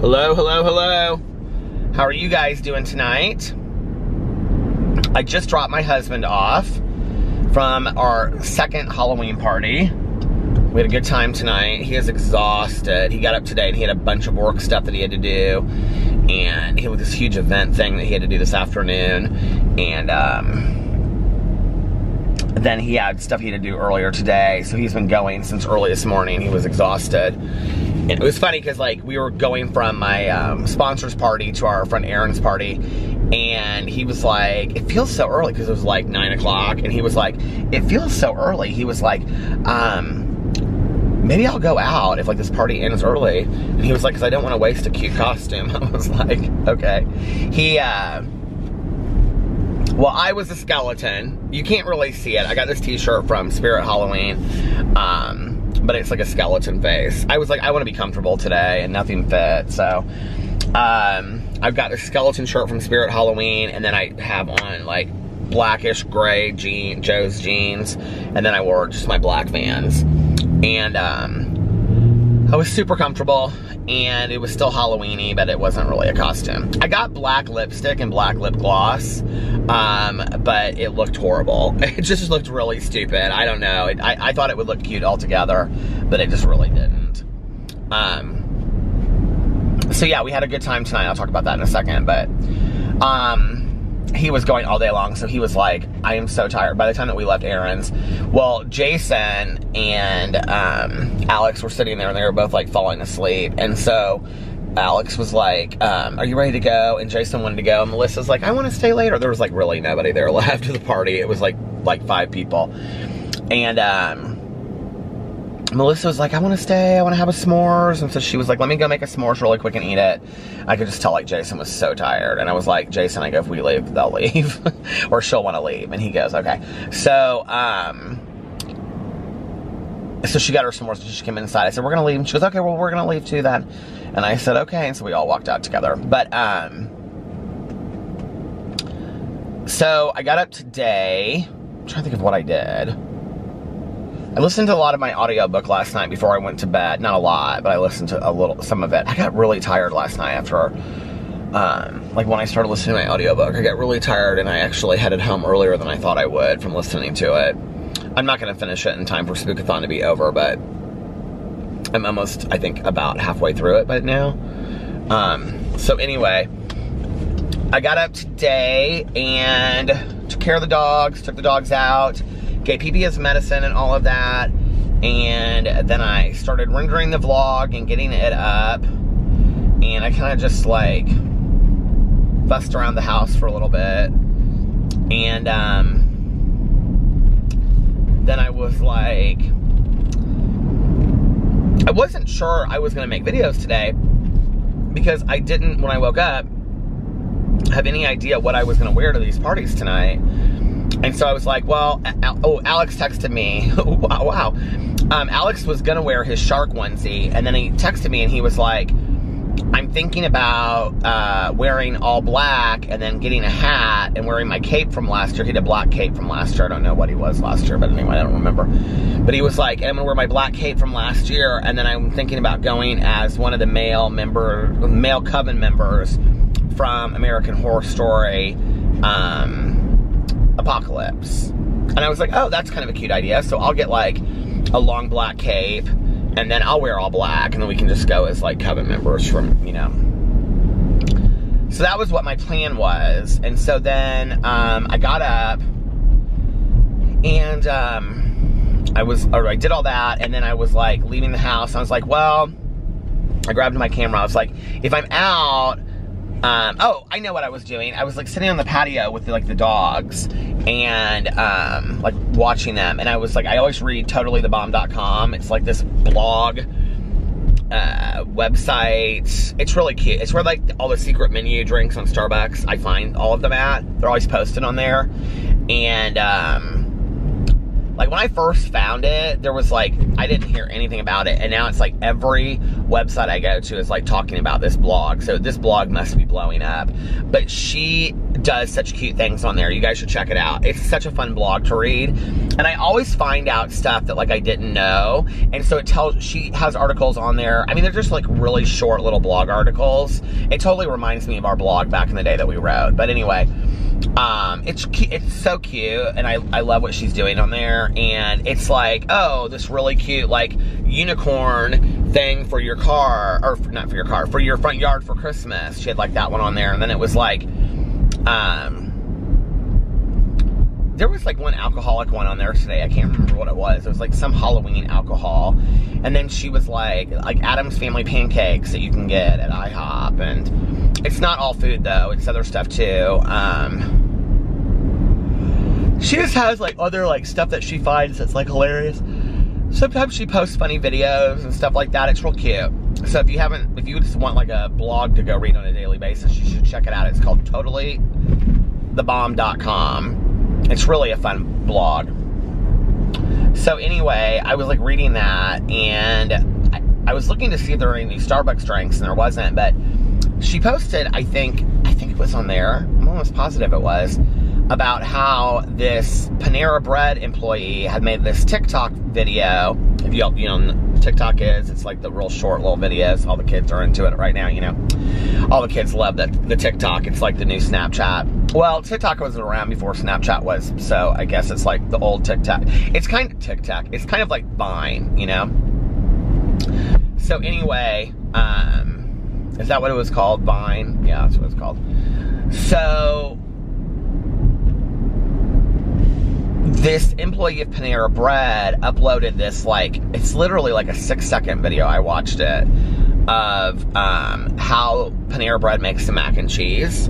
Hello, hello, hello. How are you guys doing tonight? I just dropped my husband off from our second Halloween party. We had a good time tonight. He is exhausted. He got up today and he had a bunch of work stuff that he had to do. And he had this huge event thing that he had to do this afternoon. And um, then he had stuff he had to do earlier today. So he's been going since early this morning. He was exhausted. And it was funny because like we were going from my um, sponsors party to our friend Aaron's party and he was like, it feels so early because it was like nine o'clock and he was like, it feels so early. He was like, um, maybe I'll go out if like this party ends early. And he was like, cause I don't want to waste a cute costume. I was like, okay. He, uh, well, I was a skeleton. You can't really see it. I got this t-shirt from Spirit Halloween. Um, but it's like a skeleton face. I was like, I want to be comfortable today and nothing fit. So, um, I've got a skeleton shirt from Spirit Halloween and then I have on like blackish gray jean, Joe's jeans. And then I wore just my black Vans. And, um, I was super comfortable and it was still Halloweeny, but it wasn't really a costume. I got black lipstick and black lip gloss, um, but it looked horrible. It just looked really stupid. I don't know. It, I, I thought it would look cute altogether, but it just really didn't. Um, so yeah, we had a good time tonight. I'll talk about that in a second, but, um, he was going all day long, so he was like, I am so tired. By the time that we left Aaron's, well, Jason and um, Alex were sitting there and they were both like falling asleep. And so Alex was like, um, Are you ready to go? And Jason wanted to go. And Melissa's like, I want to stay later. There was like really nobody there left to the party. It was like like five people. And um, Melissa was like, I want to stay, I want to have a s'mores. And so she was like, let me go make a s'mores really quick and eat it. I could just tell like Jason was so tired. And I was like, Jason, I go, if we leave, they'll leave. or she'll want to leave. And he goes, okay. So, um, so she got her s'mores and she came inside. I said, we're going to leave. And she goes, okay, well, we're going to leave too then. And I said, okay. And so we all walked out together. But, um, so I got up today. I'm trying to think of what I did. I listened to a lot of my audiobook last night before I went to bed. Not a lot, but I listened to a little, some of it. I got really tired last night after, um, like when I started listening to my audiobook, I got really tired and I actually headed home earlier than I thought I would from listening to it. I'm not going to finish it in time for Spookathon to be over, but I'm almost, I think, about halfway through it by now. Um, so anyway, I got up today and took care of the dogs, took the dogs out, gave PB his medicine and all of that. And then I started rendering the vlog and getting it up. And I kind of just like fussed around the house for a little bit. And um, then I was like, I wasn't sure I was going to make videos today because I didn't, when I woke up, have any idea what I was going to wear to these parties tonight. And so I was like, well, oh, Alex texted me. wow, wow. Um, Alex was gonna wear his shark onesie, and then he texted me and he was like, I'm thinking about uh, wearing all black and then getting a hat and wearing my cape from last year. He had a black cape from last year. I don't know what he was last year, but anyway, I don't remember. But he was like, I'm gonna wear my black cape from last year, and then I'm thinking about going as one of the male member, male coven members from American Horror Story. Um, apocalypse. And I was like, oh, that's kind of a cute idea. So I'll get like a long black cape and then I'll wear all black and then we can just go as like coven members from, you know. So that was what my plan was. And so then um, I got up and um, I was, or I did all that and then I was like leaving the house. I was like, well, I grabbed my camera. I was like, if I'm out, um, oh, I know what I was doing. I was like sitting on the patio with like the dogs and um, like watching them. And I was like, I always read totallythebomb.com. It's like this blog uh, website. It's really cute. It's where like all the secret menu drinks on Starbucks, I find all of them at. They're always posted on there. And um, Like when I first found it, there was like, I didn't hear anything about it. And now it's like every website I go to is like talking about this blog. So this blog must be blowing up. But she does such cute things on there. You guys should check it out. It's such a fun blog to read. And I always find out stuff that like I didn't know. And so it tells, she has articles on there. I mean, they're just like really short little blog articles. It totally reminds me of our blog back in the day that we wrote. But anyway, um, it's it's so cute, and I, I love what she's doing on there. And it's like, oh, this really cute like unicorn thing for your car, or for, not for your car, for your front yard for Christmas. She had like that one on there, and then it was like, um, there was like one alcoholic one on there today. I can't remember what it was. It was like some Halloween alcohol. And then she was like, like Addams Family pancakes that you can get at IHOP. And it's not all food though, it's other stuff too. Um, she just has like other like stuff that she finds that's like hilarious. Sometimes she posts funny videos and stuff like that. It's real cute. So if you haven't, if you just want like a blog to go read on a daily basis, you should check it out. It's called totallythebomb.com it's really a fun blog. So anyway, I was like reading that and I, I was looking to see if there were any Starbucks drinks and there wasn't, but she posted, I think, I think it was on there. I'm almost positive it was about how this Panera Bread employee had made this TikTok video. If you you know TikTok is, it's like the real short little videos. All the kids are into it right now, you know. All the kids love the, the TikTok. It's like the new Snapchat. Well, TikTok wasn't around before Snapchat was, so I guess it's like the old TikTok. It's kind of TikTok. It's kind of like Vine, you know. So anyway, um, is that what it was called? Vine? Yeah, that's what it's called. So this employee of Panera Bread uploaded this like it's literally like a six second video. I watched it of um, how Panera Bread makes the mac and cheese,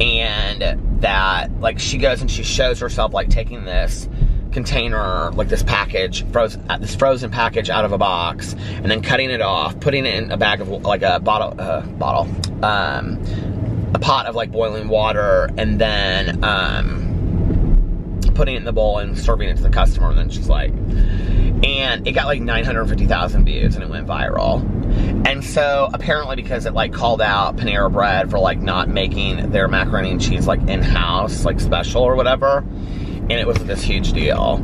and that like she goes and she shows herself like taking this container, like this package, frozen, uh, this frozen package out of a box, and then cutting it off, putting it in a bag of like a bottle, uh, bottle, um, a pot of like boiling water, and then um, putting it in the bowl and serving it to the customer. And then she's like, and it got like 950,000 views and it went viral. And so apparently because it like called out Panera Bread for like not making their macaroni and cheese like in-house, like special or whatever. And it was this huge deal.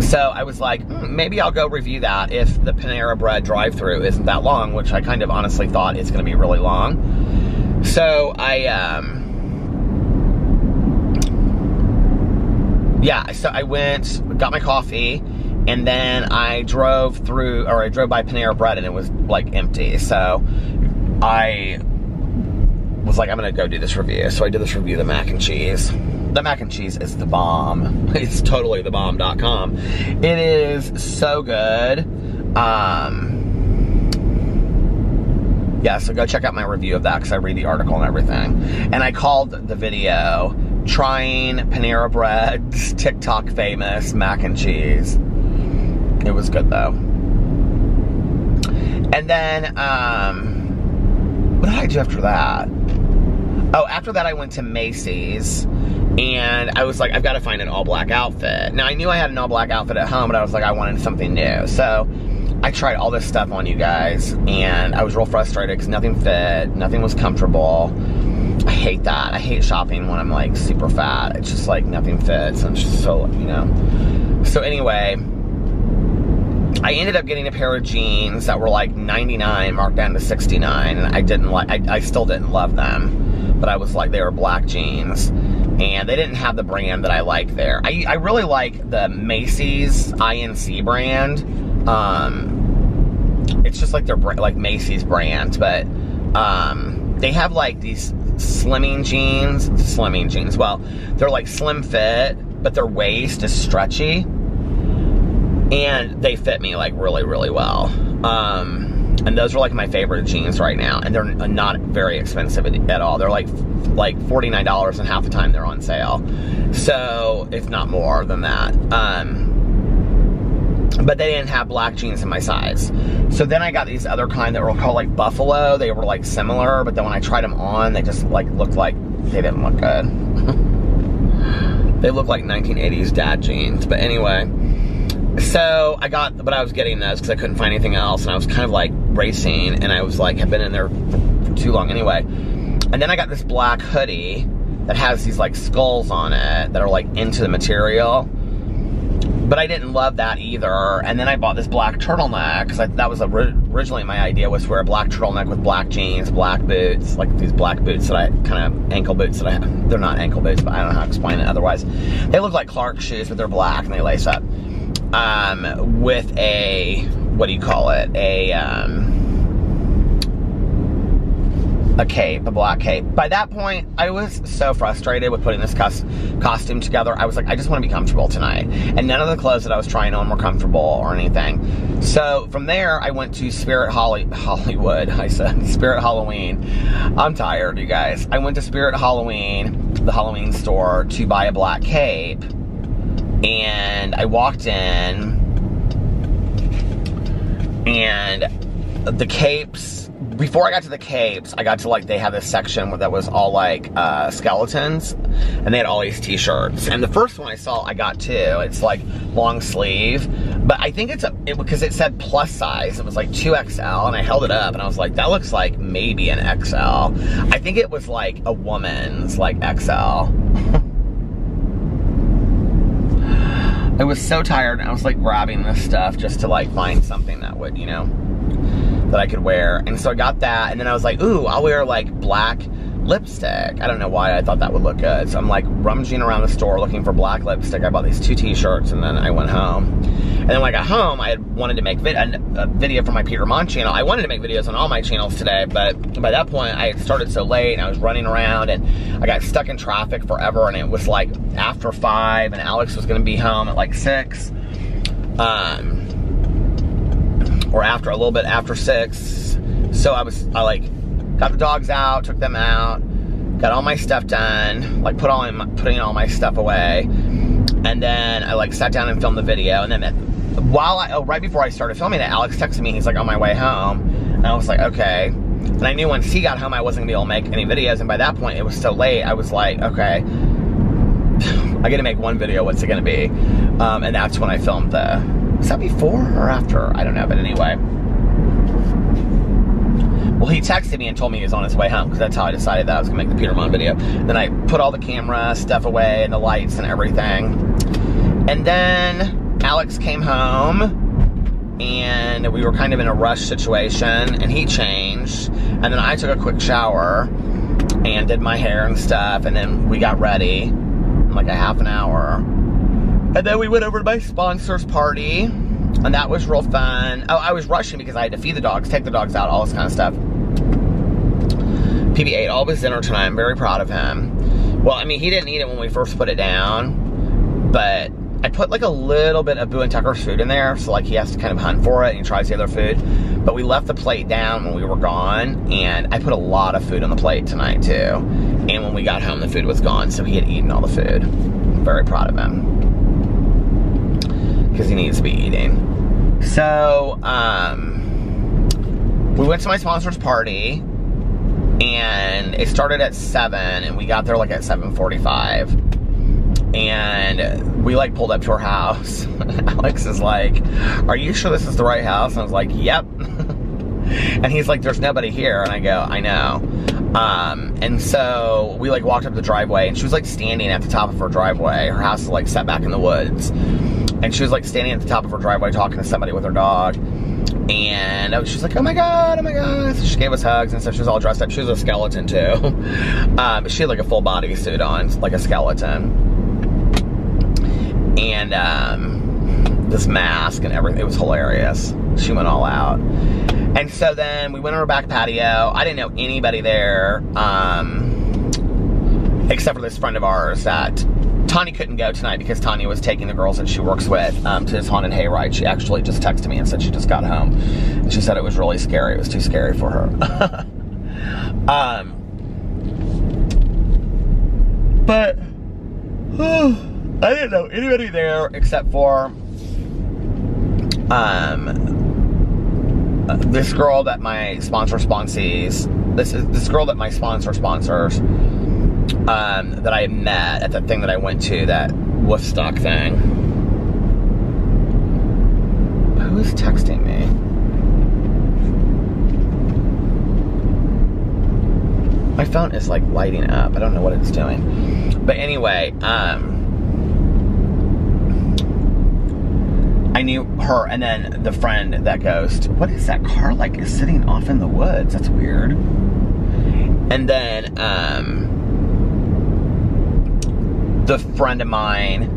So I was like, hmm, maybe I'll go review that if the Panera Bread drive-through isn't that long, which I kind of honestly thought it's going to be really long. So I, um, yeah, so I went, got my coffee, and then I drove through, or I drove by Panera Bread and it was like empty. So I was like, I'm gonna go do this review. So I did this review of the mac and cheese. The mac and cheese is the bomb. It's totally the bomb.com. It is so good. Um, yeah, so go check out my review of that because I read the article and everything. And I called the video trying Panera Bread, TikTok famous mac and cheese. It was good though. And then, um, what did I do after that? Oh, after that I went to Macy's and I was like, I've got to find an all black outfit. Now I knew I had an all black outfit at home, but I was like, I wanted something new. So I tried all this stuff on you guys and I was real frustrated because nothing fit, nothing was comfortable. Hate that. I hate shopping when I'm like super fat. It's just like nothing fits. I'm just so, you know. So anyway, I ended up getting a pair of jeans that were like 99 marked down to 69 and I didn't like, I, I still didn't love them. But I was like, they were black jeans and they didn't have the brand that I like there. I, I really like the Macy's INC brand. Um, it's just like their like Macy's brand, but um, they have like these slimming jeans, slimming jeans. Well, they're like slim fit, but their waist is stretchy. And they fit me like really, really well. Um, and those are like my favorite jeans right now. And they're not very expensive at all. They're like like $49 and half the time they're on sale. So, if not more than that. Um, but they didn't have black jeans in my size. So then I got these other kind that were called like Buffalo. They were like similar, but then when I tried them on, they just like looked like they didn't look good. They look like 1980s dad jeans. But anyway, so I got, but I was getting those because I couldn't find anything else. And I was kind of like racing and I was like, I've been in there for too long anyway. And then I got this black hoodie that has these like skulls on it that are like into the material. But I didn't love that either. And then I bought this black turtleneck because that was originally my idea was to wear a black turtleneck with black jeans, black boots, like these black boots that I kind of ankle boots that I. They're not ankle boots, but I don't know how to explain it otherwise. They look like Clark shoes, but they're black and they lace up. Um, with a what do you call it? A um, a cape, a black cape. By that point, I was so frustrated with putting this costume together. I was like, I just want to be comfortable tonight. And none of the clothes that I was trying on were comfortable or anything. So from there, I went to Spirit Holly Hollywood. I said Spirit Halloween. I'm tired, you guys. I went to Spirit Halloween, the Halloween store, to buy a black cape. And I walked in, and the capes before I got to the capes, I got to like, they had this section that was all like uh, skeletons and they had all these t-shirts. And the first one I saw, I got too. It's like long sleeve, but I think it's a, it, because it said plus size. It was like 2XL and I held it up and I was like, that looks like maybe an XL. I think it was like a woman's like XL. I was so tired and I was like grabbing this stuff just to like find something that would, you know, that I could wear. And so I got that, and then I was like, ooh, I'll wear like black lipstick. I don't know why I thought that would look good. So I'm like rummaging around the store looking for black lipstick. I bought these two t-shirts and then I went home. And then when I got home, I had wanted to make vid a, video for my Peter Monn channel. I wanted to make videos on all my channels today, but by that point I had started so late and I was running around and I got stuck in traffic forever and it was like after five and Alex was gonna be home at like six. Um, or after a little bit after six. So I was I like got the dogs out, took them out, got all my stuff done, like put all my, putting all my stuff away, and then I like sat down and filmed the video. And then while I oh, right before I started filming it, Alex texted me. He's like on my way home, and I was like okay. And I knew once he got home, I wasn't gonna be able to make any videos. And by that point, it was so late. I was like okay. I gotta make one video, what's it gonna be? Um, and that's when I filmed the was that before or after? I don't know, but anyway. Well, he texted me and told me he was on his way home because that's how I decided that I was gonna make the Peter Monn video. Then I put all the camera stuff away and the lights and everything. And then Alex came home and we were kind of in a rush situation and he changed. And then I took a quick shower and did my hair and stuff and then we got ready in like a half an hour and then we went over to my sponsor's party, and that was real fun. Oh, I was rushing because I had to feed the dogs, take the dogs out, all this kind of stuff. PB ate all his dinner tonight. I'm very proud of him. Well, I mean, he didn't eat it when we first put it down, but I put like a little bit of Boo and Tucker's food in there, so like he has to kind of hunt for it and he tries the other food. But we left the plate down when we were gone, and I put a lot of food on the plate tonight too. And when we got home, the food was gone, so he had eaten all the food. I'm very proud of him because he needs to be eating. So, um, we went to my sponsor's party and it started at 7 and we got there like at 7.45 and we like pulled up to her house. Alex is like are you sure this is the right house? And i was like yep. And he's like there's nobody here. And i go i know. Um, and so we like walked up the driveway and she was like standing at the top of her driveway. Her house is like set back in the woods and she was like standing at the top of her driveway talking to somebody with her dog. And she was like, oh my God, oh my God. So she gave us hugs and stuff. She was all dressed up. She was a skeleton too. um, she had like a full body suit on, like a skeleton. And um, this mask and everything. It was hilarious. She went all out. And so then we went on our back patio. I didn't know anybody there, um, except for this friend of ours that Tanya couldn't go tonight because Tanya was taking the girls that she works with um, to this haunted hayride. She actually just texted me and said she just got home. She said it was really scary. It was too scary for her. um, but I didn't know anybody there except for um, uh, this girl that my sponsor sponsees. This is this girl that my sponsor sponsors um, that I met at the thing that I went to, that Woodstock thing. Who is texting me? My phone is like lighting up. I don't know what it's doing. But anyway, um, I knew her, and then the friend that ghost. What is that car like? Is sitting off in the woods. That's weird. And then, um, the friend of mine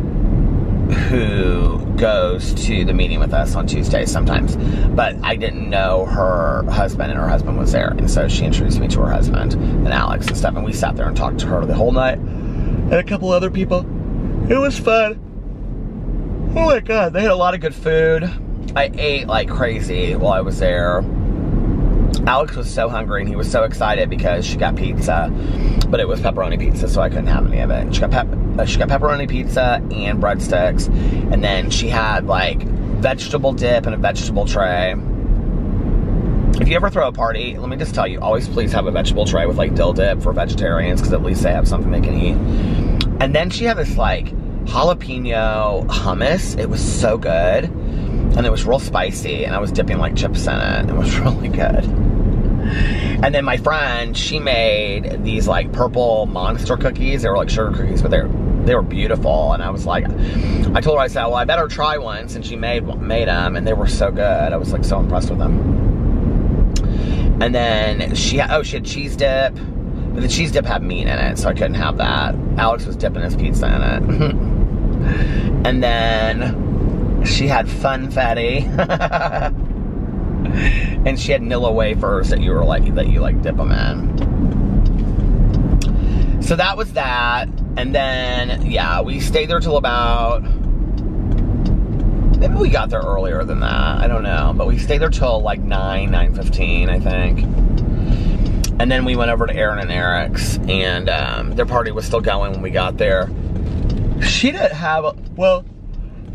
who goes to the meeting with us on Tuesdays sometimes, but I didn't know her husband, and her husband was there, and so she introduced me to her husband and Alex and stuff, and we sat there and talked to her the whole night, and a couple other people. It was fun. Oh my god, they had a lot of good food. I ate like crazy while I was there. Alex was so hungry and he was so excited because she got pizza, but it was pepperoni pizza, so I couldn't have any of it. She got pep- uh, she got pepperoni pizza and breadsticks, and then she had like vegetable dip and a vegetable tray. If you ever throw a party, let me just tell you, always please have a vegetable tray with like dill dip for vegetarians because at least they have something they can eat. And then she had this like jalapeno hummus. It was so good. And it was real spicy, and I was dipping like chips in it. It was really good. And then my friend, she made these like purple monster cookies. They were like sugar cookies, but they're they were beautiful. And I was like, I told her, I said, well, I better try one since she made made them, and they were so good. I was like so impressed with them. And then she oh, she had cheese dip, but the cheese dip had meat in it, so I couldn't have that. Alex was dipping his pizza in it. and then she had funfetti. and she had Nilla wafers that you were like that you like dip them in. So that was that, and then yeah, we stayed there till about maybe we got there earlier than that. I don't know, but we stayed there till like nine, nine fifteen, I think. And then we went over to Aaron and Eric's, and um, their party was still going when we got there. She didn't have well.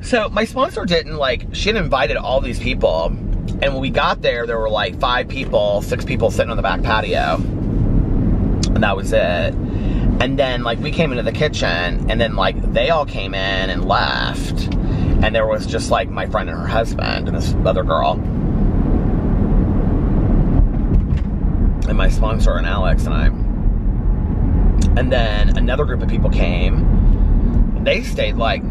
So my sponsor didn't like. She had invited all these people and when we got there, there were like five people, six people sitting on the back patio. And that was it. And then like we came into the kitchen and then like they all came in and left. And there was just like my friend and her husband and this other girl. And my sponsor and Alex and I. And then another group of people came. They stayed like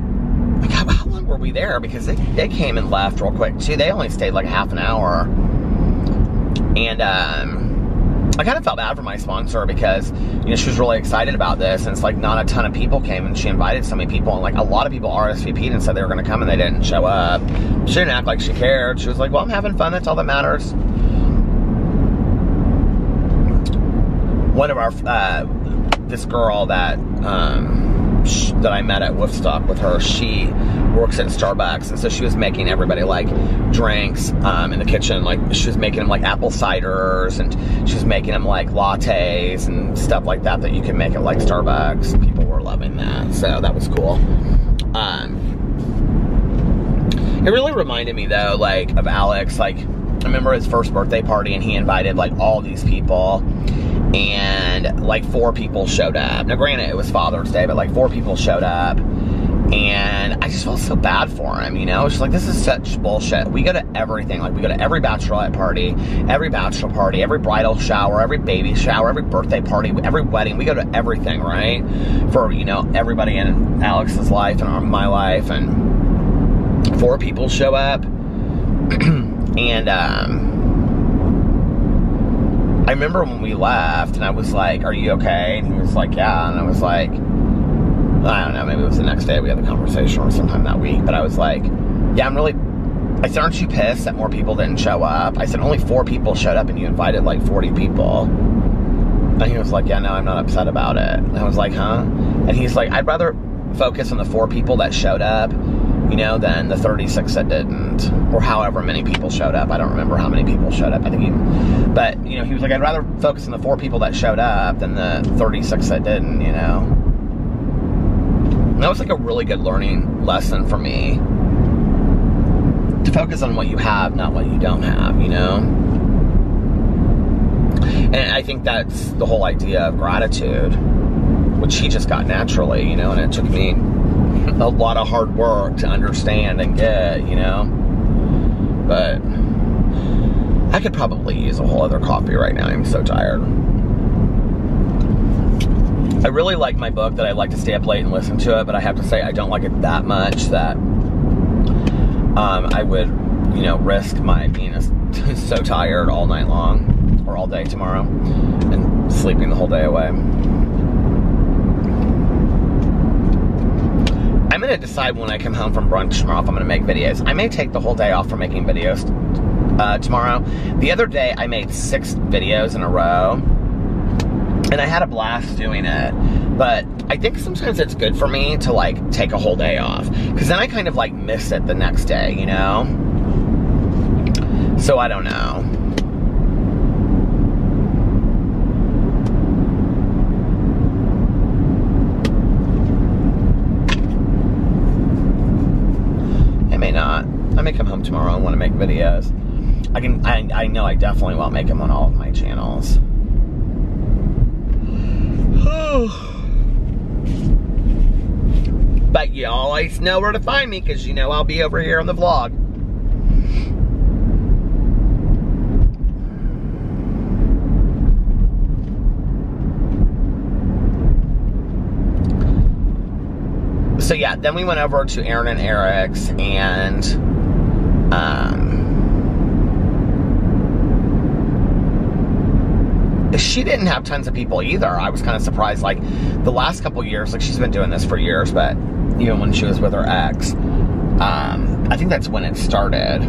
long were we there? Because they, they came and left real quick too. They only stayed like half an hour. And um, I kind of felt bad for my sponsor because, you know, she was really excited about this. And it's like not a ton of people came and she invited so many people. And like a lot of people RSVP'd and said they were going to come and they didn't show up. She didn't act like she cared. She was like, well, I'm having fun. That's all that matters. One of our, uh, this girl that, um, that I met at Woodstock with her, she works at Starbucks, and so she was making everybody like drinks um, in the kitchen. Like she was making them like apple ciders, and she was making them like lattes and stuff like that that you can make at like Starbucks. People were loving that, so that was cool. Um, it really reminded me though, like of Alex. Like I remember his first birthday party, and he invited like all these people and like four people showed up. Now, granted, it was Father's Day, but like four people showed up. And I just felt so bad for him, you know? It's like, this is such bullshit. We go to everything. Like, we go to every bachelorette party, every bachelor party, every bridal shower, every baby shower, every birthday party, every wedding. We go to everything, right? For, you know, everybody in Alex's life and my life. And four people show up. and, um, I remember when we left and I was like, Are you okay? And he was like, Yeah. And I was like, I don't know, maybe it was the next day we had the conversation or sometime that week. But I was like, Yeah, I'm really. I said, Aren't you pissed that more people didn't show up? I said, Only four people showed up and you invited like 40 people. And he was like, Yeah, no, I'm not upset about it. And I was like, Huh? And he's like, I'd rather focus on the four people that showed up you know, than the 36 that didn't, or however many people showed up. I don't remember how many people showed up. I think he, but you know, he was like, I'd rather focus on the four people that showed up than the 36 that didn't, you know. And that was like a really good learning lesson for me to focus on what you have, not what you don't have, you know. And I think that's the whole idea of gratitude which he just got naturally, you know, and it took me a lot of hard work to understand and get, you know. But I could probably use a whole other coffee right now. I'm so tired. I really like my book that I like to stay up late and listen to it, but I have to say I don't like it that much that um, I would, you know, risk my being so tired all night long or all day tomorrow and sleeping the whole day away. I'm gonna decide when I come home from brunch tomorrow if I'm gonna make videos. I may take the whole day off from making videos uh, tomorrow. The other day I made six videos in a row and I had a blast doing it. But I think sometimes it's good for me to like take a whole day off because then I kind of like miss it the next day, you know? So I don't know. I may not. I may come home tomorrow and want to make videos. I can. I, I know I definitely won't make them on all of my channels. but you always know where to find me because you know I'll be over here on the vlog. So yeah, then we went over to Aaron and Eric's and um she didn't have tons of people either. I was kind of surprised. Like the last couple years, like she's been doing this for years, but even when she was with her ex, um, I think that's when it started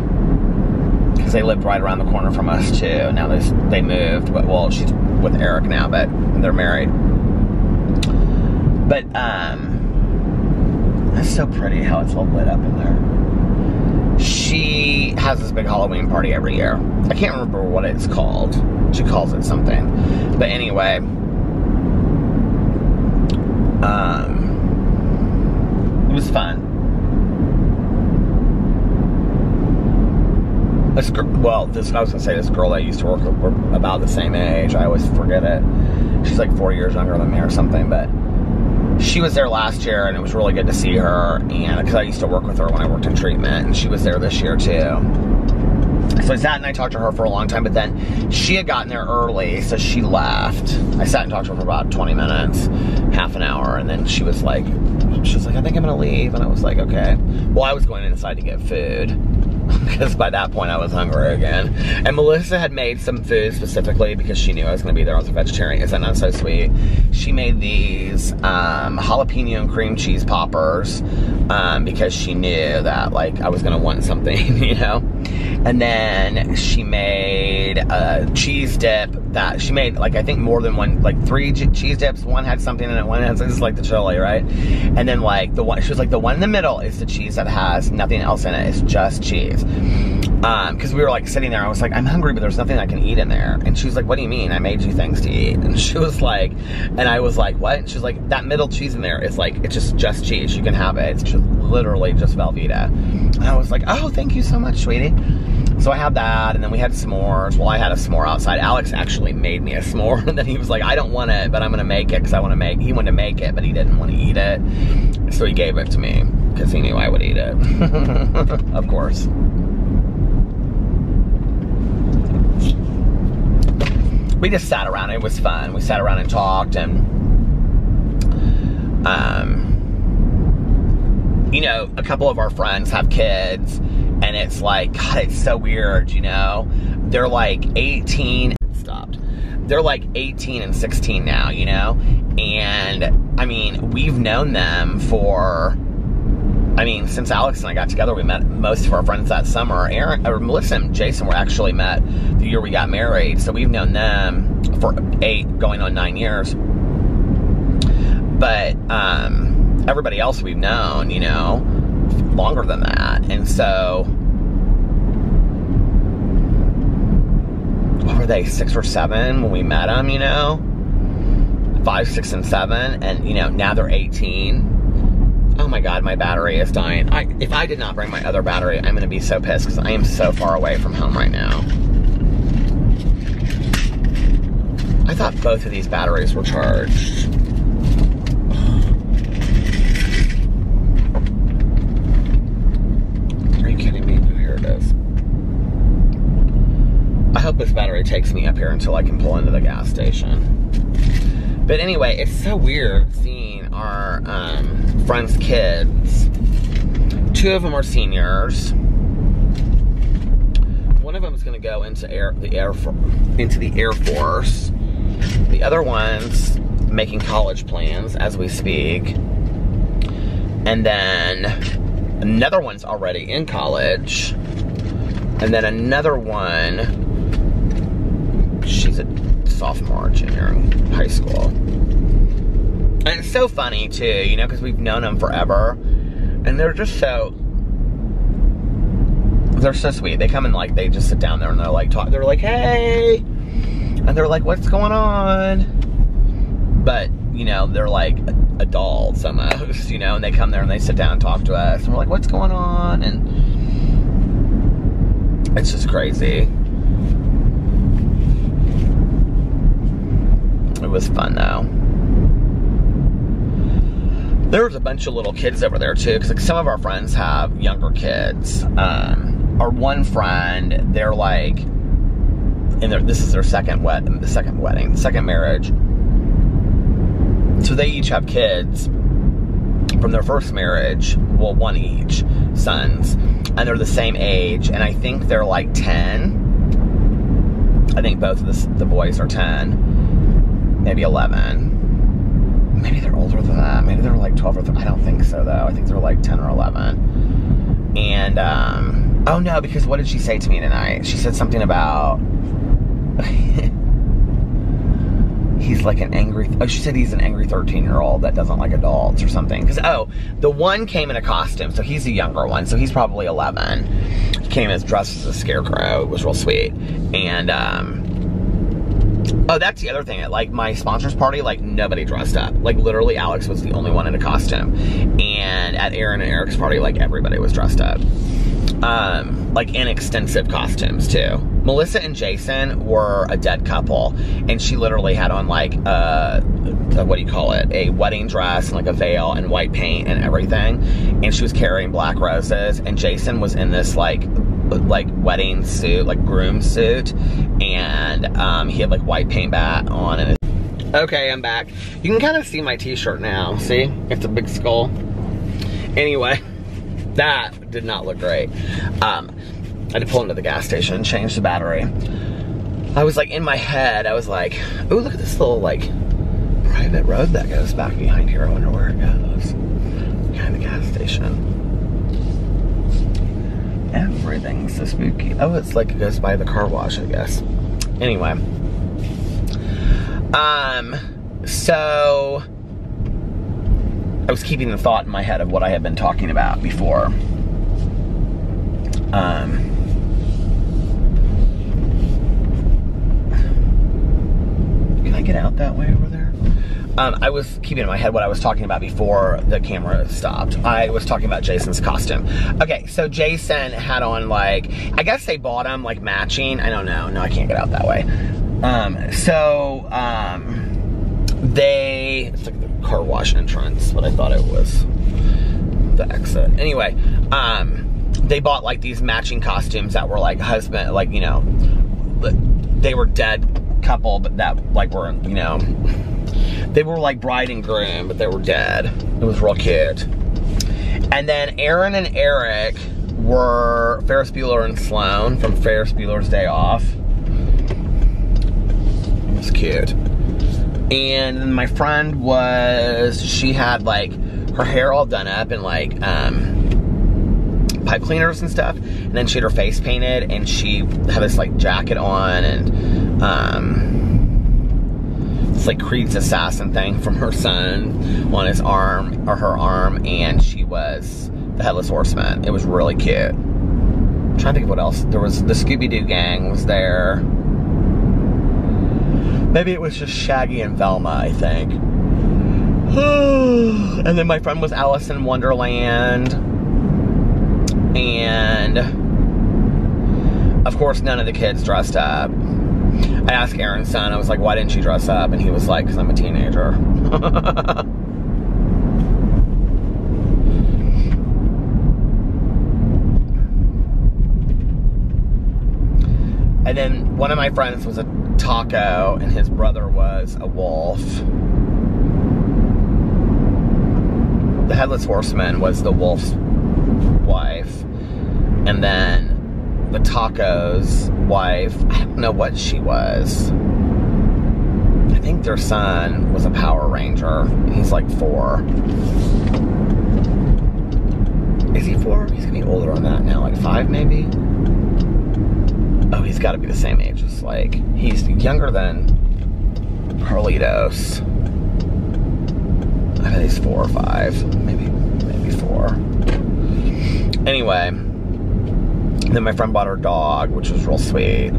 because they lived right around the corner from us too. Now they they moved, but well, she's with Eric now, but they're married. But um, it's so pretty how it's all lit up in there. She has this big Halloween party every year. I can't remember what it's called. She calls it something. But anyway, um, it was fun. This girl, well, this I was gonna say this girl I used to work with, we're about the same age. I always forget it. She's like four years younger than me or something, but she was there last year and it was really good to see her and because I used to work with her when I worked in treatment and she was there this year too. So I sat and I talked to her for a long time, but then she had gotten there early, so she left. I sat and talked to her for about 20 minutes, half an hour, and then she was like, she was like, I think I'm gonna leave. And I was like, okay. Well, I was going inside to get food because by that point I was hungry again. And Melissa had made some food specifically because she knew I was gonna be there. I was a vegetarian. Is that so sweet? She made these um, jalapeno and cream cheese poppers um, because she knew that like I was gonna want something, you know? And then she made a cheese dip that she made like I think more than one, like three cheese dips. One had something in it, one has, this is like the chili, right? And then like the one, she was like, the one in the middle is the cheese that has nothing else in it. It's just cheese. Um, because we were like sitting there, I was like, I'm hungry, but there's nothing I can eat in there. And she was like, What do you mean? I made you things to eat. And she was like, and I was like, What? And she was like, That middle cheese in there is like, it's just just cheese. You can have it. It's just literally just Velveeta. And I was like, Oh, thank you so much, sweetie. So I had that, and then we had s'mores. Well, I had a s'more outside. Alex actually made me a s'more, and then he was like, I don't want it, but I'm gonna make it because I want to make. He wanted to make it, but he didn't want to eat it, so he gave it to me because he knew I would eat it. of course. We just sat around. It was fun. We sat around and talked, and um, you know, a couple of our friends have kids and it's like god it's so weird you know they're like 18 stopped they're like 18 and 16 now you know and i mean we've known them for I mean, since Alex and I got together, we met most of our friends that summer. Aaron, or Melissa and Jason were actually met the year we got married, so we've known them for eight, going on nine years. But um, everybody else we've known, you know, longer than that. And so, what were they, six or seven when we met them, you know? Five, six, and seven. And, you know, now they're 18 oh my god, my battery is dying. I, if I did not bring my other battery, I'm gonna be so pissed because I am so far away from home right now. I thought both of these batteries were charged. Are you kidding me? Oh, here. I hope this battery takes me up here until I can pull into the gas station. But anyway, it's so weird seeing our um, friends' kids. Two of them are seniors. One of them is going to go into air the air into the Air Force. The other one's making college plans as we speak. And then another one's already in college. And then another one, she's a sophomore, junior in high school. And it's so funny too, you know, because we've known them forever. And they're just so they're so sweet. They come and like they just sit down there and they're like talk they're like, hey and they're like, what's going on? But, you know, they're like a adults almost, you know, and they come there and they sit down and talk to us and we're like, what's going on? And it's just crazy. It was fun though. There was a bunch of little kids over there too, because like some of our friends have younger kids. Um, our one friend, they're like, and this is their second wed, the second wedding, second marriage. So they each have kids from their first marriage. Well, one each, sons, and they're the same age, and I think they're like ten. I think both of the, the boys are ten maybe 11. Maybe they're older than that. Maybe they're like 12 or 13. I don't think so, though. I think they're like 10 or 11. And, um, oh no, because what did she say to me tonight? She said something about. he's like an angry. Oh, she said he's an angry 13 year old that doesn't like adults or something. Because, oh, the one came in a costume, so he's a younger one, so he's probably 11. He came as dressed as a scarecrow. It was real sweet. And, um, Oh, that's the other thing. Like my sponsors party, like nobody dressed up. Like literally, Alex was the only one in a costume, and at Aaron and Eric's party, like everybody was dressed up. Um, like in extensive costumes too. Melissa and Jason were a dead couple, and she literally had on like a, a, what do you call it? A wedding dress and like a veil and white paint and everything, and she was carrying black roses, and Jason was in this like like wedding suit, like groom suit, and um, he had like white paint bat on. And okay, I'm back. You can kind of see my t-shirt now. See, it's a big skull. Anyway, that did not look great. Um, I had to pull into the gas station and change the battery. I was like in my head, I was like, oh, look at this little like private road that goes back behind here. I wonder where it goes. Behind the gas station. Everything's so spooky. Oh, it's like it goes by the car wash, I guess. Anyway. Um, so I was keeping the thought in my head of what I had been talking about before. Um, can I get out that way over there? Um, I was keeping in my head what I was talking about before the camera stopped. I was talking about Jason's costume. Okay, so Jason had on like, I guess they bought him like matching. I don't know. No, I can't get out that way. Um, so, um, they, it's like the car wash entrance, but I thought it was the exit. Anyway, um, they bought like these matching costumes that were like husband, like, you know, they were dead couple, but that like were, you know, they were like bride and groom, but they were dead. It was real cute. And then Aaron and Eric were Ferris Bueller and Sloane from Ferris Bueller's Day Off. It was cute. And my friend was, she had like her hair all done up and like um, pipe cleaners and stuff. And then she had her face painted and she had this like jacket on and um, it's like Creed's assassin thing from her son on his arm or her arm, and she was the headless horseman. It was really cute. I'm trying to think of what else. There was the Scooby Doo gang was there. Maybe it was just Shaggy and Velma, I think. and then my friend was Alice in Wonderland. And of course, none of the kids dressed up. I asked Aaron's son, I was like, why didn't you dress up? And he was like, because I'm a teenager. And then one of my friends was a taco, and his brother was a wolf. The headless horseman was the wolf's wife, and then the taco's wife. I don't know what she was. I think their son was a Power Ranger. He's like four. Is he four? He's gonna be older on that now, like five maybe. Oh, he's got to be the same age as like he's younger than Carlitos. I think he's four or five, maybe maybe four. Anyway, then my friend bought her dog, which was real sweet.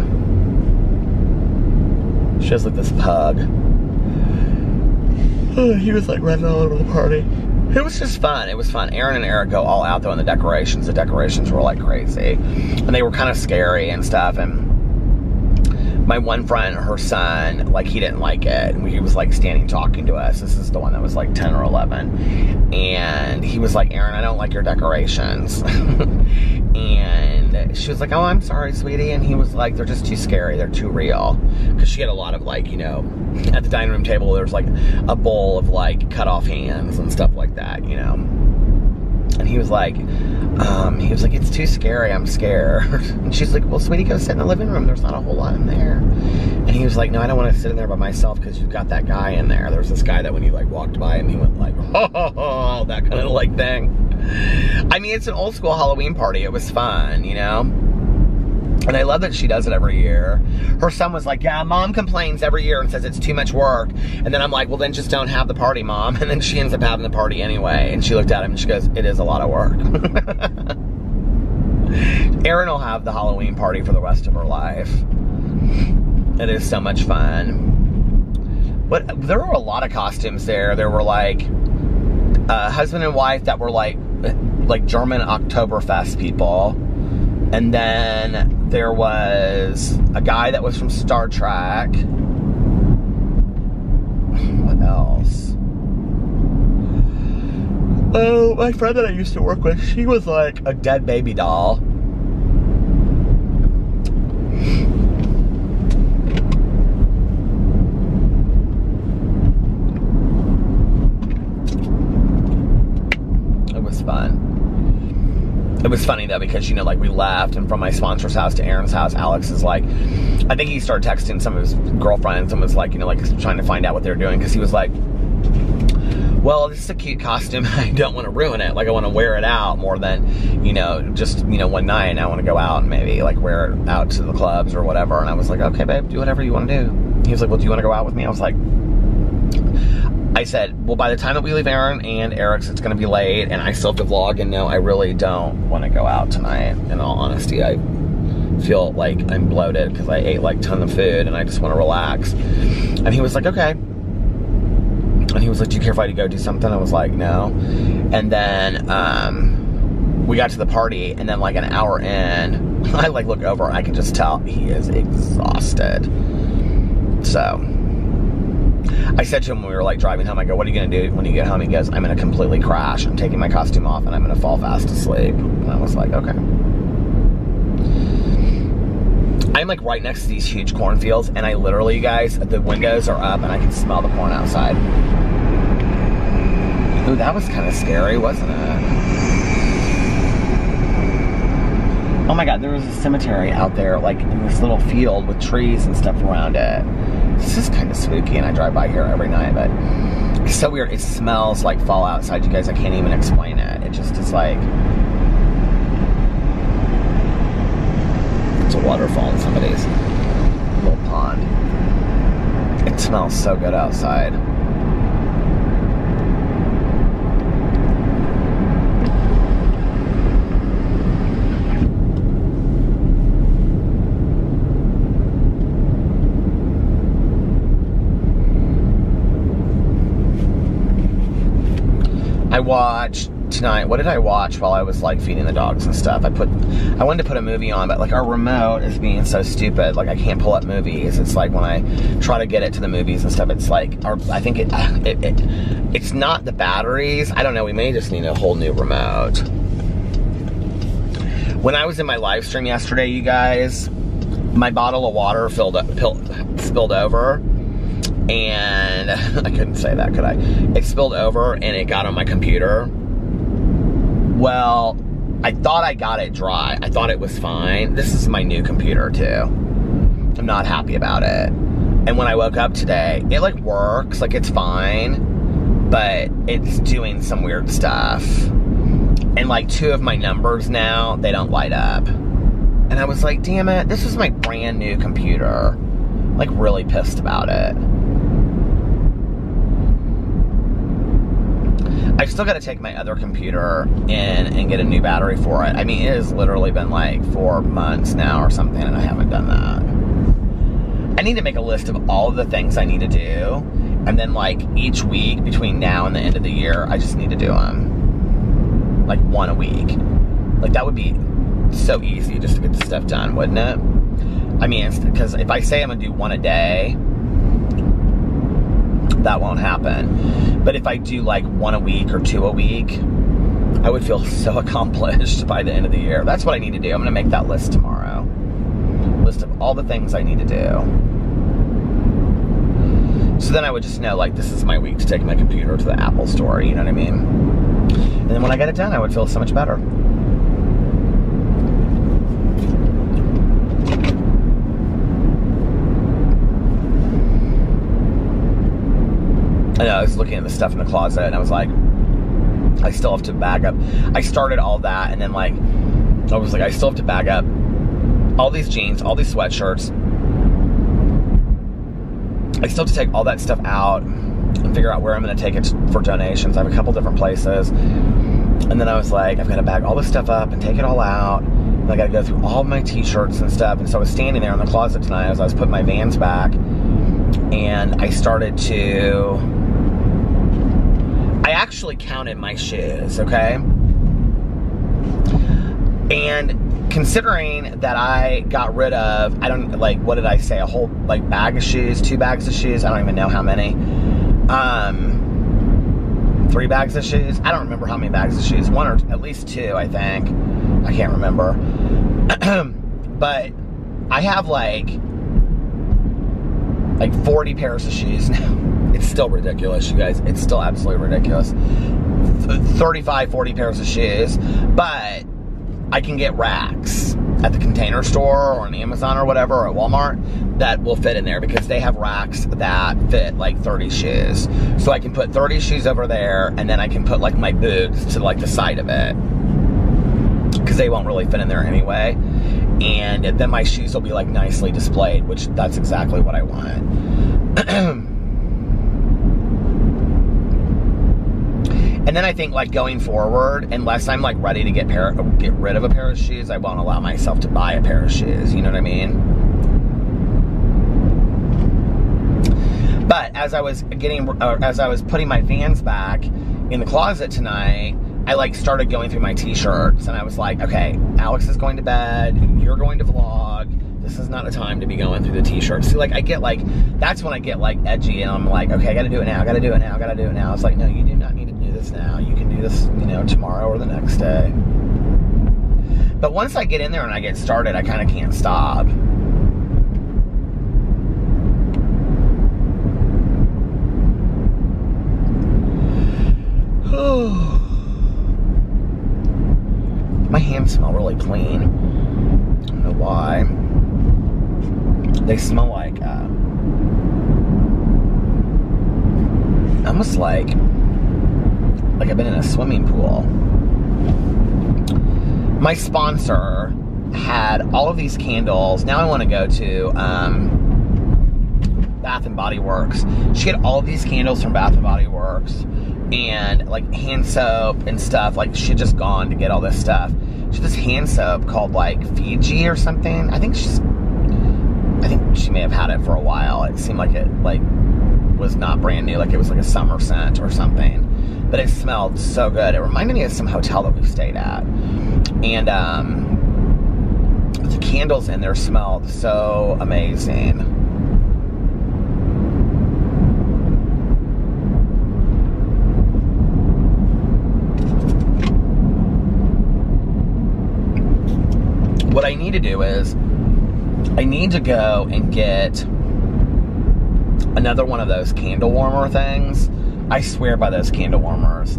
She has like this pug. he was like running all over the party. It was just fun. It was fun. Erin and Eric go all out though in the decorations. The decorations were like crazy. And they were kind of scary and stuff. And my one friend, her son, like he didn't like it. He was like standing talking to us. This is the one that was like 10 or 11. And he was like, Erin, I don't like your decorations. and she was like, oh, I'm sorry, sweetie. And he was like, they're just too scary. They're too real. Because she had a lot of like, you know, at the dining room table, there's like a bowl of like cut off hands and stuff like that, you know. And he was like, um, he was like, it's too scary, I'm scared. And she's like, well, sweetie, go sit in the living room. There's not a whole lot in there. And he was like, no, I don't want to sit in there by myself because you've got that guy in there. There was this guy that when you like walked by him, he went like, oh, that kind of like thing. I mean, it's an old school Halloween party. It was fun, you know? And I love that she does it every year. Her son was like, yeah, mom complains every year and says it's too much work. And then I'm like, well, then just don't have the party, mom. And then she ends up having the party anyway. And she looked at him and she goes, it is a lot of work. Erin will have the Halloween party for the rest of her life. It is so much fun. But there were a lot of costumes there. There were like uh, husband and wife that were like like German Oktoberfest people. And then there was a guy that was from Star Trek. What else? Oh, my friend that I used to work with, she was like a dead baby doll. It was fun. It was funny though because you know like we left and from my sponsor's house to Erin's house, Alex is like, I think he started texting some of his girlfriends and was like you know like trying to find out what they're doing because he was like, well this is a cute costume I don't want to ruin it like I want to wear it out more than you know just you know one night and I want to go out and maybe like wear it out to the clubs or whatever and I was like okay babe do whatever you want to do. He was like well do you want to go out with me? I was like I said, well, by the time that we leave Erin and Eric's, it's going to be late, and I still have to vlog, and no, I really don't want to go out tonight. In all honesty, I feel like I'm bloated because I ate like ton of food, and I just want to relax. And he was like, okay. And he was like, do you care if I go do something? I was like, no. And then um, we got to the party, and then like an hour in, I like look over, I can just tell he is exhausted. So I said to him when we were like driving home, I go, what are you gonna do when you get home? He goes, I'm gonna completely crash. I'm taking my costume off and I'm gonna fall fast asleep. And I was like, okay. I'm like right next to these huge cornfields and I literally, you guys, the windows are up and I can smell the corn outside. Ooh, that was kind of scary, wasn't it? Oh my God, there was a cemetery out there, like in this little field with trees and stuff around it. This is kind of spooky, and I drive by here every night, but it's so weird. It smells like fall outside, you guys. I can't even explain it. It just is like it's a waterfall in somebody's little pond. It smells so good outside. I watched tonight. What did I watch while I was like feeding the dogs and stuff? I put, I wanted to put a movie on, but like our remote is being so stupid. Like I can't pull up movies. It's like when I try to get it to the movies and stuff, it's like, our, I think it, uh, it, it, it's not the batteries. I don't know. We may just need a whole new remote. When I was in my live stream yesterday, you guys, my bottle of water filled up, spilled over, and I couldn't say that, could I? It spilled over and it got on my computer. Well, I thought I got it dry. I thought it was fine. This is my new computer too. I'm not happy about it. And when I woke up today, it like works, like it's fine, but it's doing some weird stuff. And like two of my numbers now, they don't light up. And I was like, damn it, this is my brand new computer. Like really pissed about it. I've still got to take my other computer in and get a new battery for it. I mean, it has literally been like four months now or something, and I haven't done that. I need to make a list of all of the things I need to do, and then like each week between now and the end of the year, I just need to do them. Like one a week. Like that would be so easy just to get the stuff done, wouldn't it? I mean, because if I say I'm gonna do one a day, that won't happen. But if I do like one a week or two a week, I would feel so accomplished by the end of the year. That's what I need to do. I'm gonna make that list tomorrow. List of all the things I need to do. So then I would just know, like, this is my week to take my computer to the Apple store, you know what I mean? And then when I get it done, I would feel so much better. I know, I was looking at the stuff in the closet and I was like, I still have to bag up. I started all that and then like, I was like, I still have to bag up all these jeans, all these sweatshirts. I still have to take all that stuff out and figure out where I'm going to take it for donations. I have a couple different places. And then I was like, I've got to bag all this stuff up and take it all out. And I got to go through all my t-shirts and stuff. And so I was standing there in the closet tonight as I was putting my Vans back. And I started to actually counted my shoes, okay? And considering that I got rid of, I don't, like, what did I say? A whole, like, bag of shoes, two bags of shoes, I don't even know how many. Um, three bags of shoes. I don't remember how many bags of shoes. One or at least two, I think. I can't remember. but I have like like 40 pairs of shoes now. It's still ridiculous, you guys. It's still absolutely ridiculous. 35, 40 pairs of shoes, but I can get racks at the container store or on Amazon or whatever or at Walmart that will fit in there because they have racks that fit like 30 shoes. So I can put 30 shoes over there and then I can put like my boots to like the side of it because they won't really fit in there anyway. And then my shoes will be like nicely displayed, which that's exactly what I want. And then I think like going forward, unless I'm like ready to get pair get rid of a pair of shoes, I won't allow myself to buy a pair of shoes. You know what I mean? But as I was getting, uh, as I was putting my Vans back in the closet tonight, I like started going through my t-shirts and I was like, okay, Alex is going to bed, you're going to vlog, this is not a time to be going through the t-shirts. See, like I get like, that's when I get like edgy and I'm like, okay, I gotta do it now, I gotta do it now, I gotta do it now. It's like, no, you do not need this now. You can do this, you know, tomorrow or the next day. But once I get in there and I get started, I kind of can't stop. My hands smell really clean. I don't know why. They smell like, uh, almost like, like I've been in a swimming pool. My sponsor had all of these candles. Now I want to go to um, Bath and Body Works. She had all these candles from Bath and Body Works and like hand soap and stuff. Like she had just gone to get all this stuff. She had this hand soap called like Fiji or something. I think she's I think she may have had it for a while. It seemed like it like was not brand new, like it was like a summer scent or something. But it smelled so good. It reminded me of some hotel that we stayed at. And um, the candles in there smelled so amazing. What I need to do is I need to go and get another one of those candle warmer things. I swear by those candle warmers.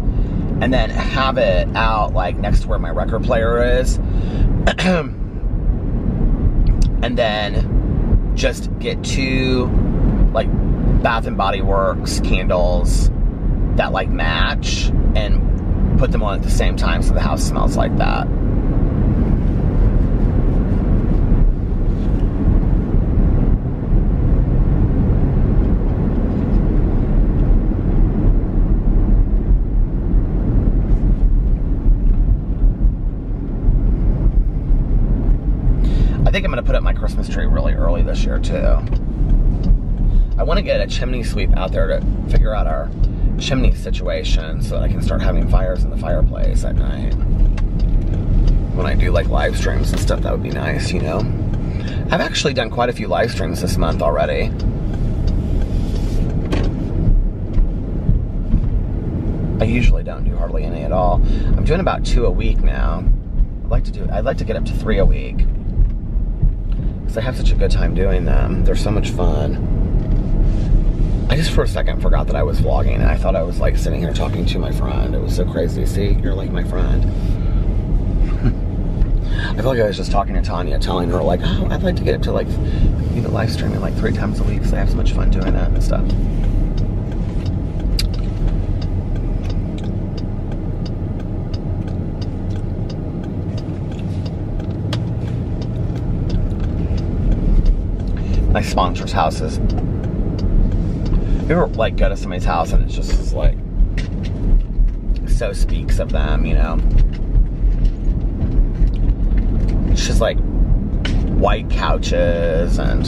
And then have it out like next to where my record player is. and then just get two like Bath and Body Works candles that like match and put them on at the same time so the house smells like that. I think I'm gonna put up my Christmas tree really early this year too. I wanna get a chimney sweep out there to figure out our chimney situation so that I can start having fires in the fireplace at night. When I do like live streams and stuff, that would be nice, you know? I've actually done quite a few live streams this month already. I usually don't do hardly any at all. I'm doing about two a week now. I'd like to do I'd like to get up to three a week. Because I have such a good time doing them. They're so much fun. I just for a second forgot that I was vlogging and I thought I was like sitting here talking to my friend. It was so crazy. See, you're like my friend. I feel like I was just talking to Tanya, telling her like, oh, I'd like to get up to like, you know, live streaming like three times a week because I have so much fun doing that and stuff. My sponsors' houses. You ever like go to somebody's house and it's just like so speaks of them, you know? It's just like white couches and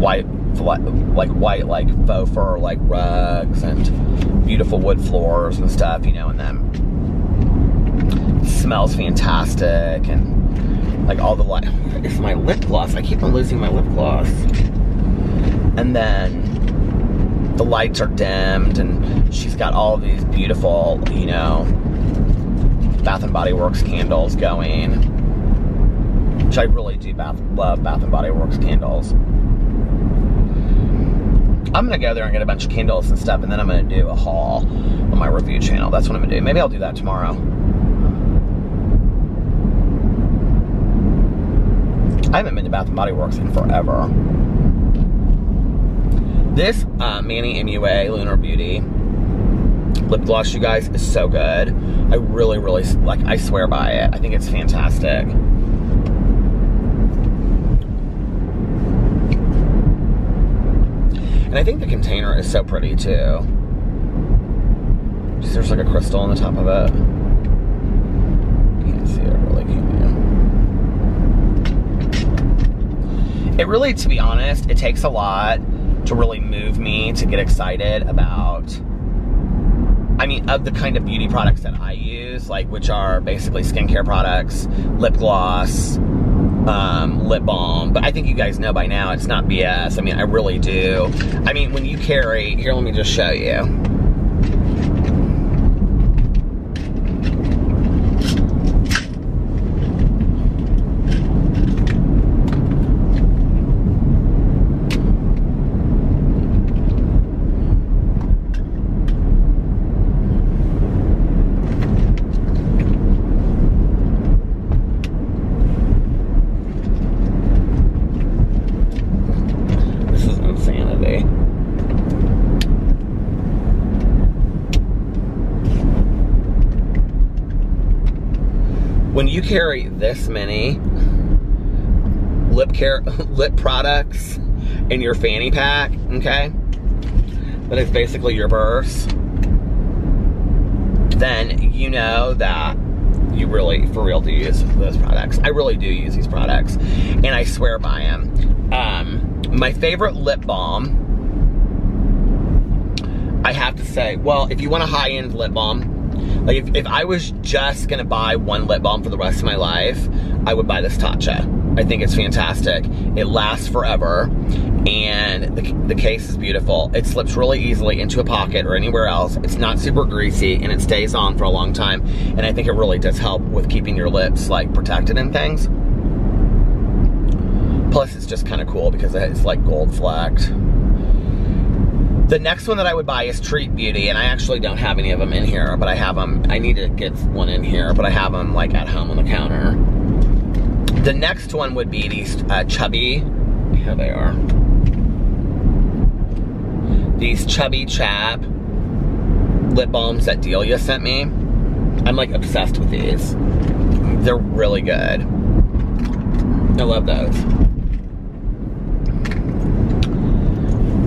white like white like faux fur like rugs and beautiful wood floors and stuff, you know, and then smells fantastic and like all the light. It's my lip gloss. I keep on losing my lip gloss. And then the lights are dimmed, and she's got all these beautiful, you know, Bath and Body Works candles going. Which I really do bath, love Bath and Body Works candles. I'm gonna go there and get a bunch of candles and stuff, and then I'm gonna do a haul on my review channel. That's what I'm gonna do. Maybe I'll do that tomorrow. I haven't been to Bath & Body Works in forever. This uh, Manny MUA Lunar Beauty lip gloss, you guys, is so good. I really, really, like, I swear by it. I think it's fantastic. And I think the container is so pretty, too. There's like a crystal on the top of it. Can't see it really, can you? It really, to be honest, it takes a lot to really move me to get excited about I mean, of the kind of beauty products that I use, like which are basically skincare products, lip gloss, um, lip balm. But I think you guys know by now it's not BS. I mean, I really do. I mean, when you carry, here, let me just show you. you carry this many lip care lip products in your fanny pack, okay? That is basically your purse. Then you know that you really, for real, do use those products. I really do use these products, and I swear by them. Um, my favorite lip balm, I have to say, well, if you want a high-end lip balm, like if, if I was just gonna buy one lip balm for the rest of my life, I would buy this Tatcha. I think it's fantastic. It lasts forever and the, the case is beautiful. It slips really easily into a pocket or anywhere else. It's not super greasy and it stays on for a long time. And I think it really does help with keeping your lips like protected and things. Plus, it's just kind of cool because it's like gold flecked. The next one that I would buy is Treat Beauty, and I actually don't have any of them in here, but I have them. I need to get one in here, but I have them like at home on the counter. The next one would be these uh, chubby. Here they are. These chubby chap lip balms that Delia sent me. I'm like obsessed with these. They're really good. I love those.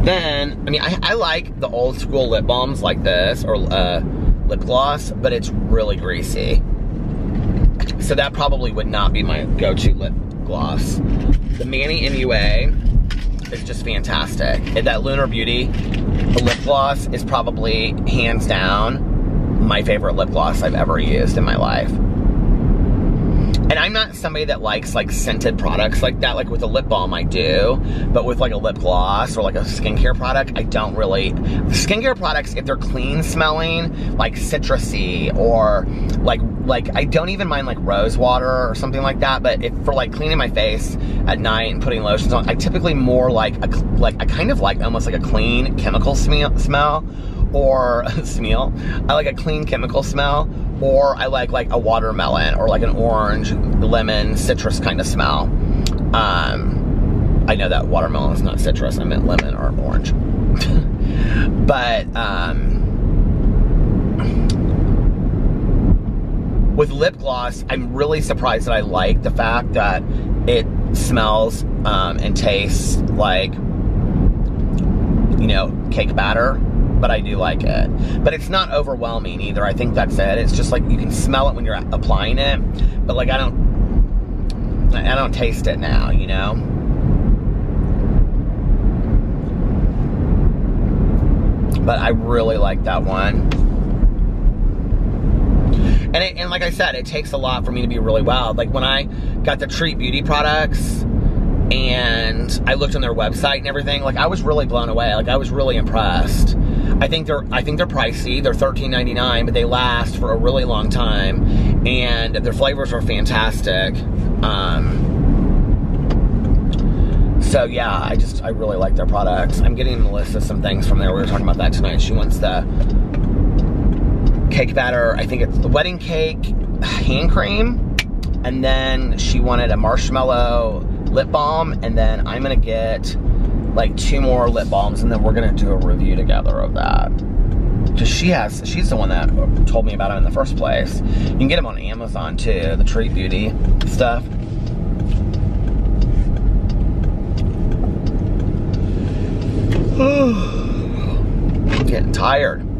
Then, I mean, I, I like the old school lip balms like this, or uh, lip gloss, but it's really greasy. So that probably would not be my go-to lip gloss. The Manny MUA is just fantastic. And that Lunar Beauty lip gloss is probably, hands down, my favorite lip gloss I've ever used in my life. And I'm not somebody that likes like scented products like that. Like with a lip balm, I do. But with like a lip gloss or like a skincare product, I don't really. Skincare products, if they're clean smelling, like citrusy or like like I don't even mind like rose water or something like that. But if for like cleaning my face at night and putting lotions on, I typically more like a like I kind of like almost like a clean chemical smell smell or smell. I like a clean chemical smell or I like like a watermelon or like an orange, lemon, citrus kind of smell. Um, I know that watermelon is not citrus. I meant lemon or orange. but um, with lip gloss, I'm really surprised that I like the fact that it smells um, and tastes like you know cake batter but I do like it. But it's not overwhelming either. I think that's it. It's just like you can smell it when you're applying it, but like I don't, I don't taste it now, you know? But I really like that one. And, it, and like I said, it takes a lot for me to be really wild. Like when I got the Treat Beauty products, and I looked on their website and everything. Like I was really blown away. Like I was really impressed. I think they're I think they're pricey. They're $13.99, but they last for a really long time, and their flavors are fantastic. Um, so yeah, I just I really like their products. I'm getting Melissa some things from there. We were talking about that tonight. She wants the cake batter. I think it's the wedding cake hand cream, and then she wanted a marshmallow lip balm, and then I'm gonna get like two more lip balms, and then we're gonna do a review together of that. Cause she has, she's the one that told me about them in the first place. You can get them on Amazon too, the Treat Beauty stuff. I'm getting tired.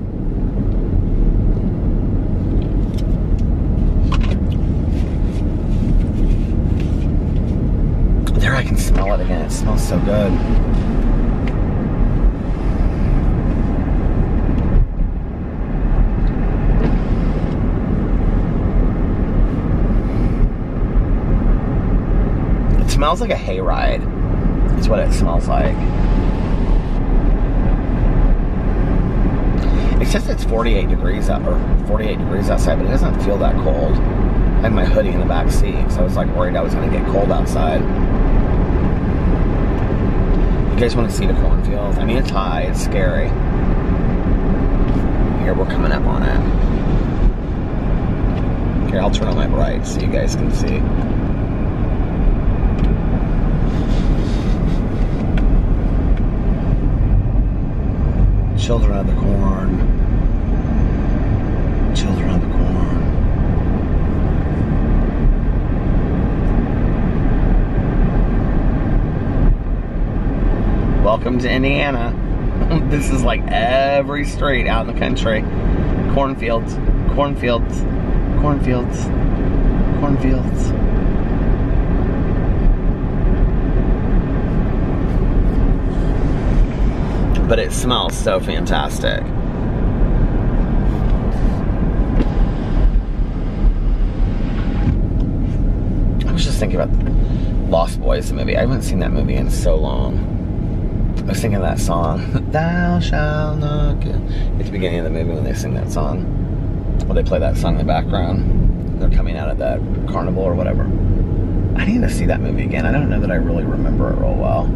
Can smell it again. It smells so good. It smells like a hayride. Is what it smells like. It says it's 48 degrees out, or 48 degrees outside, but it doesn't feel that cold. I had my hoodie in the back seat because I was like worried I was going to get cold outside. You guys want to see the cornfield? I mean, it's high, it's scary. Here, we're coming up on it. Here, I'll turn on my bright so you guys can see. Children of the corn. Children of the corn. Welcome to Indiana. this is like every street out in the country. Cornfields, cornfields, cornfields, cornfields. But it smells so fantastic. I was just thinking about Lost Boys, the movie. I haven't seen that movie in so long. I was thinking that song, Thou shalt not kill. At the beginning of the movie when they sing that song. Well, they play that song in the background. They're coming out of that carnival or whatever. I need to see that movie again. I don't know that I really remember it real well.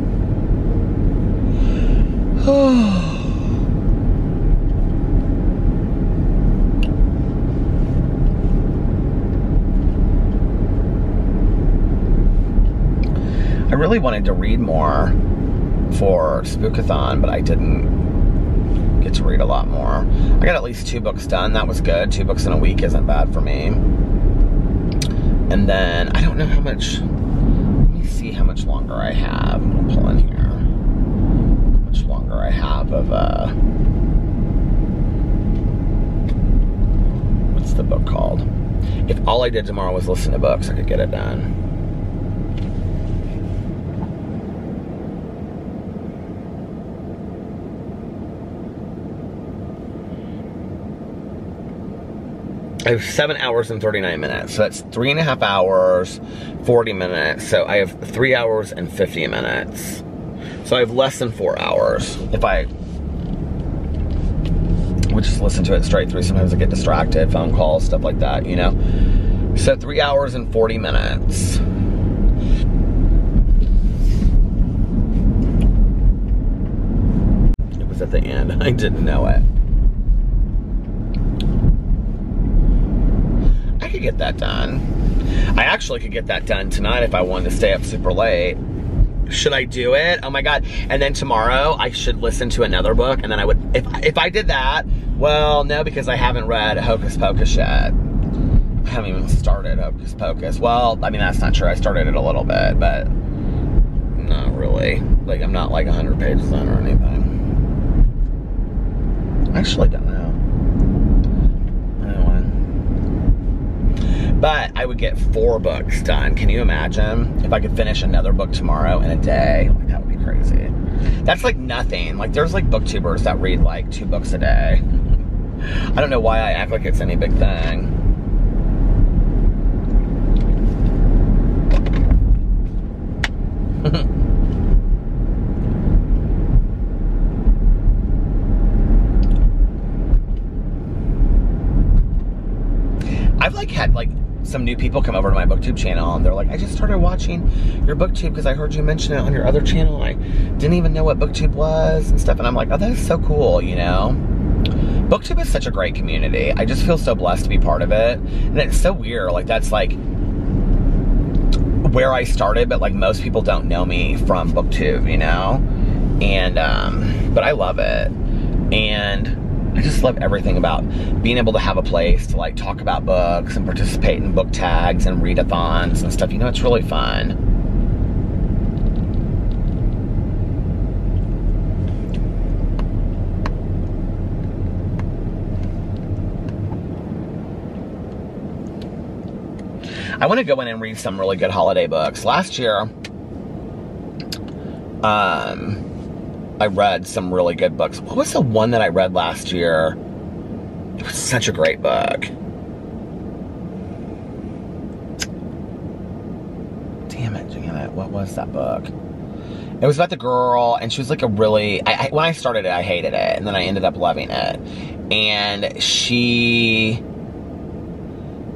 I really wanted to read more for Spookathon, but I didn't get to read a lot more. I got at least two books done. That was good. Two books in a week isn't bad for me. And then I don't know how much. Let me see how much longer I have. I'm gonna pull in here. How much longer I have of uh. What's the book called? If all I did tomorrow was listen to books, I could get it done. I have seven hours and 39 minutes. So that's three and a half hours, 40 minutes. So I have three hours and 50 minutes. So I have less than four hours. If I would just listen to it straight through, sometimes I get distracted, phone calls, stuff like that, you know? So three hours and 40 minutes. It was at the end. I didn't know it. Could get that done. I actually could get that done tonight if I wanted to stay up super late. Should I do it? Oh my god! And then tomorrow I should listen to another book, and then I would. If if I did that, well, no, because I haven't read Hocus Pocus yet. I haven't even started Hocus Pocus. Well, I mean that's not true. I started it a little bit, but not really. Like I'm not like 100 pages in or anything. Actually don't know. But I would get four books done. Can you imagine if I could finish another book tomorrow in a day? Like that would be crazy. That's like nothing. Like there's like booktubers that read like two books a day. I don't know why I act like it's any big thing. I've like had like some new people come over to my booktube channel and they're like, I just started watching your booktube because I heard you mention it on your other channel. I didn't even know what booktube was and stuff. And I'm like, oh, that is so cool, you know? Booktube is such a great community. I just feel so blessed to be part of it. And it's so weird. Like, that's like where I started, but like most people don't know me from booktube, you know? And, um, but I love it. And, I just love everything about being able to have a place to like talk about books and participate in book tags and readathons and stuff. You know, it's really fun. I want to go in and read some really good holiday books. Last year, um, I read some really good books. What was the one that I read last year? It was such a great book. Damn it, damn it. What was that book? It was about the girl, and she was like a really. I, I, when I started it, I hated it, and then I ended up loving it. And she,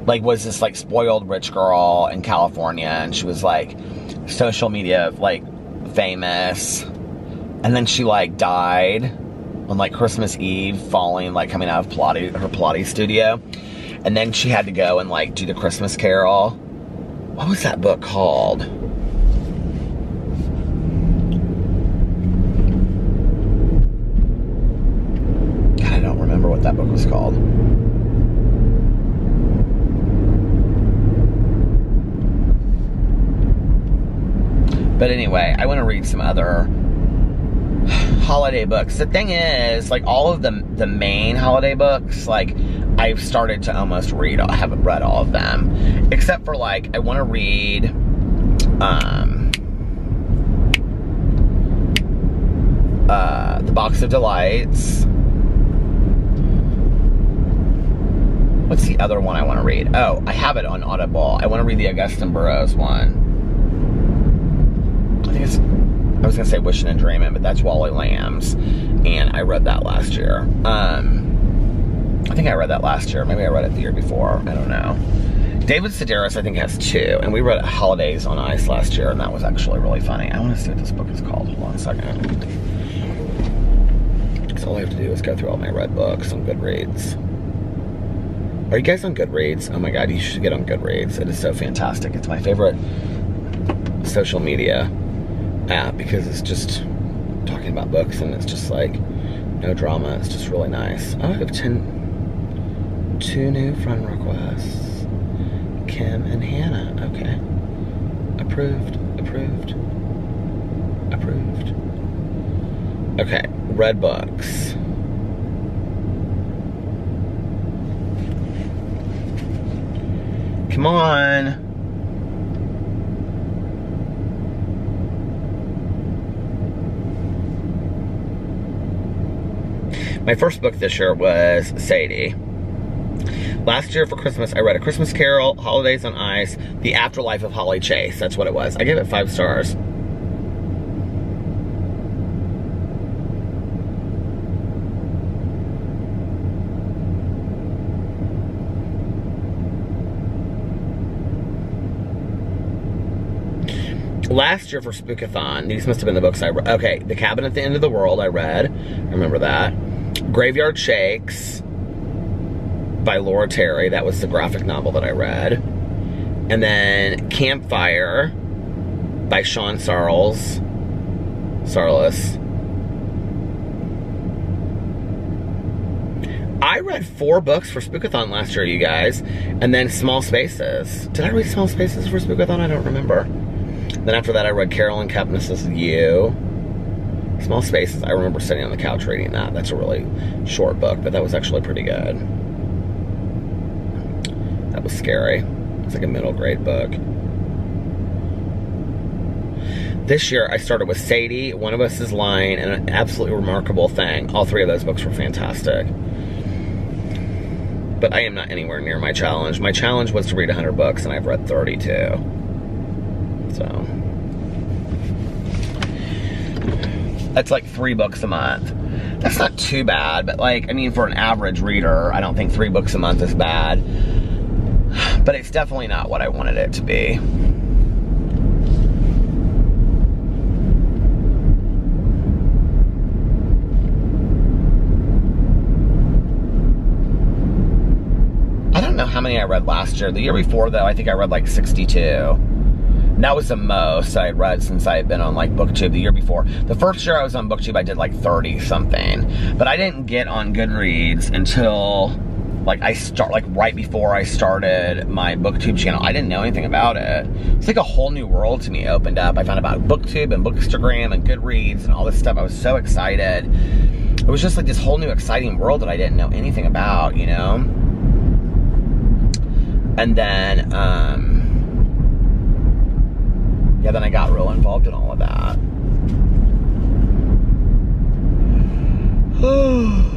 like, was this like spoiled rich girl in California, and she was like social media like famous and then she like died on like Christmas Eve, falling like coming out of Pilates, her Pilates studio, and then she had to go and like do the Christmas Carol. What was that book called? God, I don't remember what that book was called. But anyway, I want to read some other holiday books. The thing is, like all of the the main holiday books, like I've started to almost read. I haven't read all of them, except for like I want to read. Um, uh, the Box of Delights. What's the other one I want to read? Oh, I have it on Audible. I want to read the Augusten Burroughs one. I think it's I was gonna say Wishing and Dreaming, but that's Wally Lamb's, and I read that last year. Um, I think I read that last year. Maybe I read it the year before. I don't know. David Sedaris, I think, has two, and we read Holidays on Ice last year, and that was actually really funny. I want to see what this book is called. Hold on a second. All I have to do is go through all my read books on Goodreads. Are you guys on Goodreads? Oh my god, you should get on Goodreads. It is so fantastic. It's my favorite social media app because it's just talking about books and it's just like no drama. It's just really nice. I have 10, two new friend requests. Kim and Hannah. Okay. Approved. Approved. Approved. Okay. Read books. Come on. My first book this year was Sadie. Last year for Christmas, I read A Christmas Carol, Holidays on Ice, The Afterlife of Holly Chase. That's what it was. I gave it five stars. last year for Spookathon, these must have been the books I read. Okay, The Cabin at the End of the World, I read. I remember that. Graveyard Shakes, by Laura Terry. That was the graphic novel that I read. And then Campfire by Shawn Sarles. Sarles. I read four books for Spookathon last year, you guys. And then Small Spaces. Did I read Small Spaces for Spookathon? I don't remember. Then after that, I read Caroline Kepnes's You. Small Spaces, I remember sitting on the couch reading that. That's a really short book, but that was actually pretty good. That was scary. It's like a middle grade book. This year, I started with Sadie, One of Us is Lying, and an absolutely remarkable thing. All three of those books were fantastic. But I am not anywhere near my challenge. My challenge was to read 100 books, and I've read 32. So. That's like three books a month. That's not too bad, but like, I mean, for an average reader, I don't think three books a month is bad but it's definitely not what I wanted it to be. I don't know how many I read last year. The year before, though, I think I read like 62. That was the most I had read since I had been on like BookTube the year before. The first year I was on BookTube, I did like 30 something. But I didn't get on Goodreads until like I start like right before I started my booktube channel. I didn't know anything about it. It's like a whole new world to me opened up. I found about booktube and bookstagram and Goodreads and all this stuff. I was so excited. It was just like this whole new exciting world that I didn't know anything about, you know? And then um yeah, then I got real involved in all of that.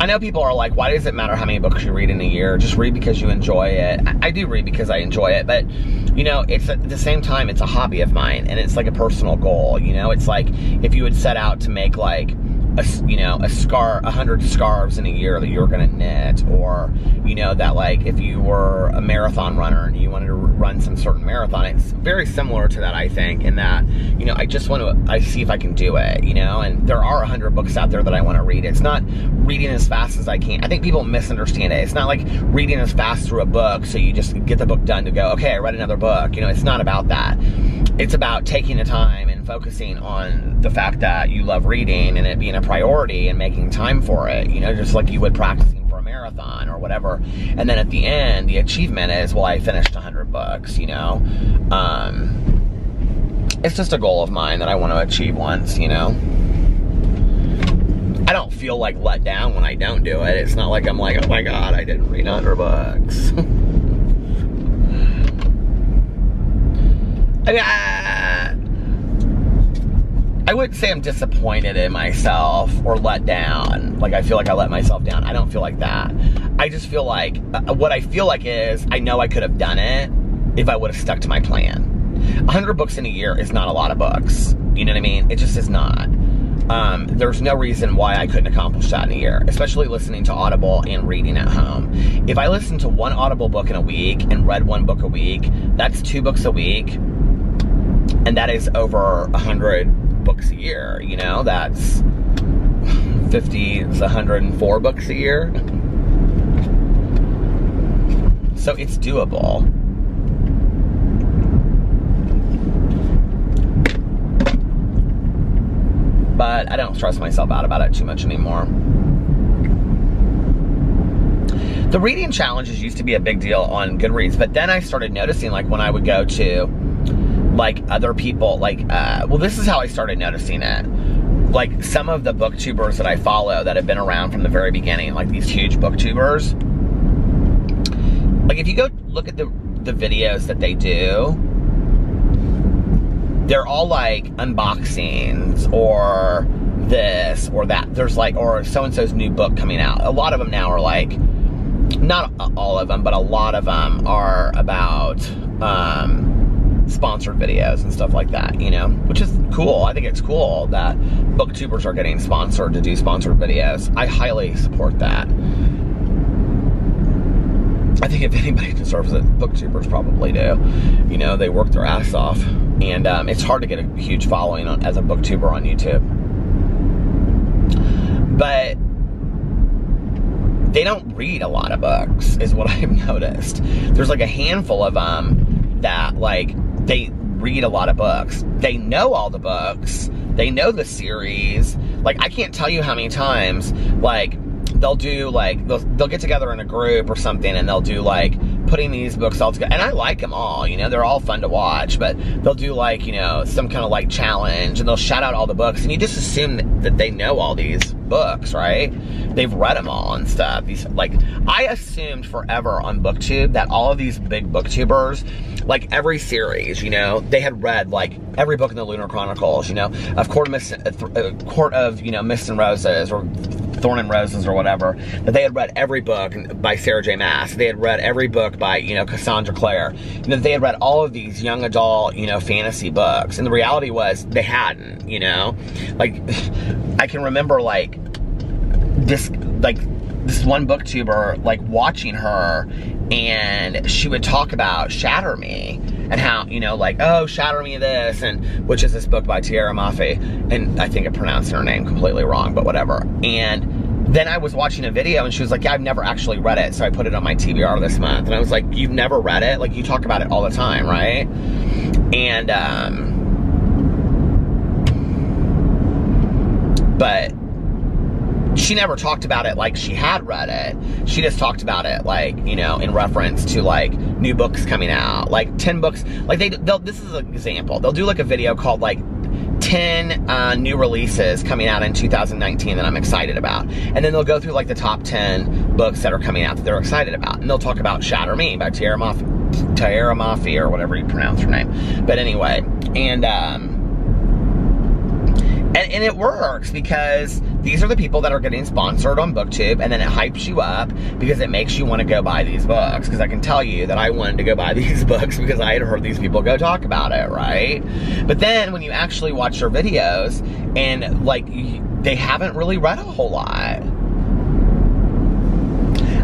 I know people are like, why does it matter how many books you read in a year? Just read because you enjoy it. I, do read because I enjoy it, but you know, it's at the same time, it's a hobby of mine and it's like a personal goal. You know, it's like if you would set out to make like a, you know, a scar, a hundred scarves in a year that you're gonna knit, or you know that like if you were a marathon runner and you wanted to run some certain marathon, it's very similar to that, I think, in that you know I just want to, I see if I can do it, you know, and there are a hundred books out there that I want to read. It's not reading as fast as I can. I think people misunderstand it. It's not like reading as fast through a book so you just get the book done to go, okay, I read another book. You know, it's not about that. It's about taking the time and focusing on the fact that you love reading and it being a priority and making time for it, you know, just like you would practicing for a marathon or whatever. And then at the end, the achievement is, well, I finished 100 books, you know. Um, it's just a goal of mine that I want to achieve once, you know. I don't feel like let down when I don't do it. It's not like I'm like, oh my god, I didn't read 100 books. I mean, I, I wouldn't say I'm disappointed in myself or let down. Like, I feel like I let myself down. I don't feel like that. I just feel like, uh, what I feel like is, I know I could have done it if I would have stuck to my plan. 100 books in a year is not a lot of books. You know what I mean? It just is not. um, there's no reason why I couldn't accomplish that in a year, especially listening to Audible and reading at home. If I listened to one Audible book in a week and read one book a week, that's two books a week, and that is over a hundred books a year. You know, that's 50, 104 books a year. So it's doable. but I don't stress myself out about it too much anymore. The reading challenges used to be a big deal on Goodreads, but then I started noticing, like, when I would go to, like, other people, like, uh, well, this is how I started noticing it. Like, some of the booktubers that I follow that have been around from the very beginning, like these huge booktubers, like, if you go look at the, the videos that they do, they're all like unboxings or this or that. There's like, or so and so's new book coming out. A lot of them now are like, not all of them, but a lot of them are about um, sponsored videos and stuff like that, you know, which is cool. I think it's cool that booktubers are getting sponsored to do sponsored videos. I highly support that. I think if anybody deserves it, booktubers probably do. You know, they work their ass off. And um, it's hard to get a huge following on, as a booktuber on YouTube. But they don't read a lot of books, is what I've noticed. There's like a handful of them that, like, they read a lot of books. They know all the books, they know the series. Like, I can't tell you how many times, like, they'll do like they'll, they'll get together in a group or something and they'll do like putting these books all together and i like them all you know they're all fun to watch but they'll do like you know some kind of like challenge and they'll shout out all the books and you just assume that they know all these books right they've read them all and stuff these like i assumed forever on booktube that all of these big booktubers like every series you know they had read like every book in the lunar chronicles you know of court of mist, uh, court of you know mist and roses or Thorn and Roses or whatever, that they had read every book by Sarah J. Maas. They had read every book by, you know, Cassandra Clare. You know, they had read all of these young adult, you know, fantasy books. And the reality was they hadn't, you know? Like, I can remember, like, this, like, this one booktuber, like, watching her, and she would talk about Shatter Me and how, you know, like, oh, Shatter Me this, and which is this book by Tahereh Mafi, and I think I pronounced her name completely wrong, but whatever. And then I was watching a video and she was like, yeah, I've never actually read it, so I put it on my TBR this month. And I was like, you've never read it? Like, you talk about it all the time, right? And, um, but she never talked about it like she had read it. She just talked about it like, you know, in reference to like new books coming out, like 10 books. Like they, they'll, this is an example. They'll do like a video called like 10 uh, new releases coming out in 2019 that I'm excited about. And then they'll go through like the top 10 books that are coming out that they're excited about. And they'll talk about Shatter Me by Tahereh Mafi, Tahereh Mafi or whatever you pronounce her name. But anyway, and, um, and, and, it works because these are the people that are getting sponsored on booktube and then it hypes you up because it makes you want to go buy these books. Because i can tell you that i wanted to go buy these books because i had heard these people go talk about it right? But then when you actually watch their videos and like they haven't really read a whole lot.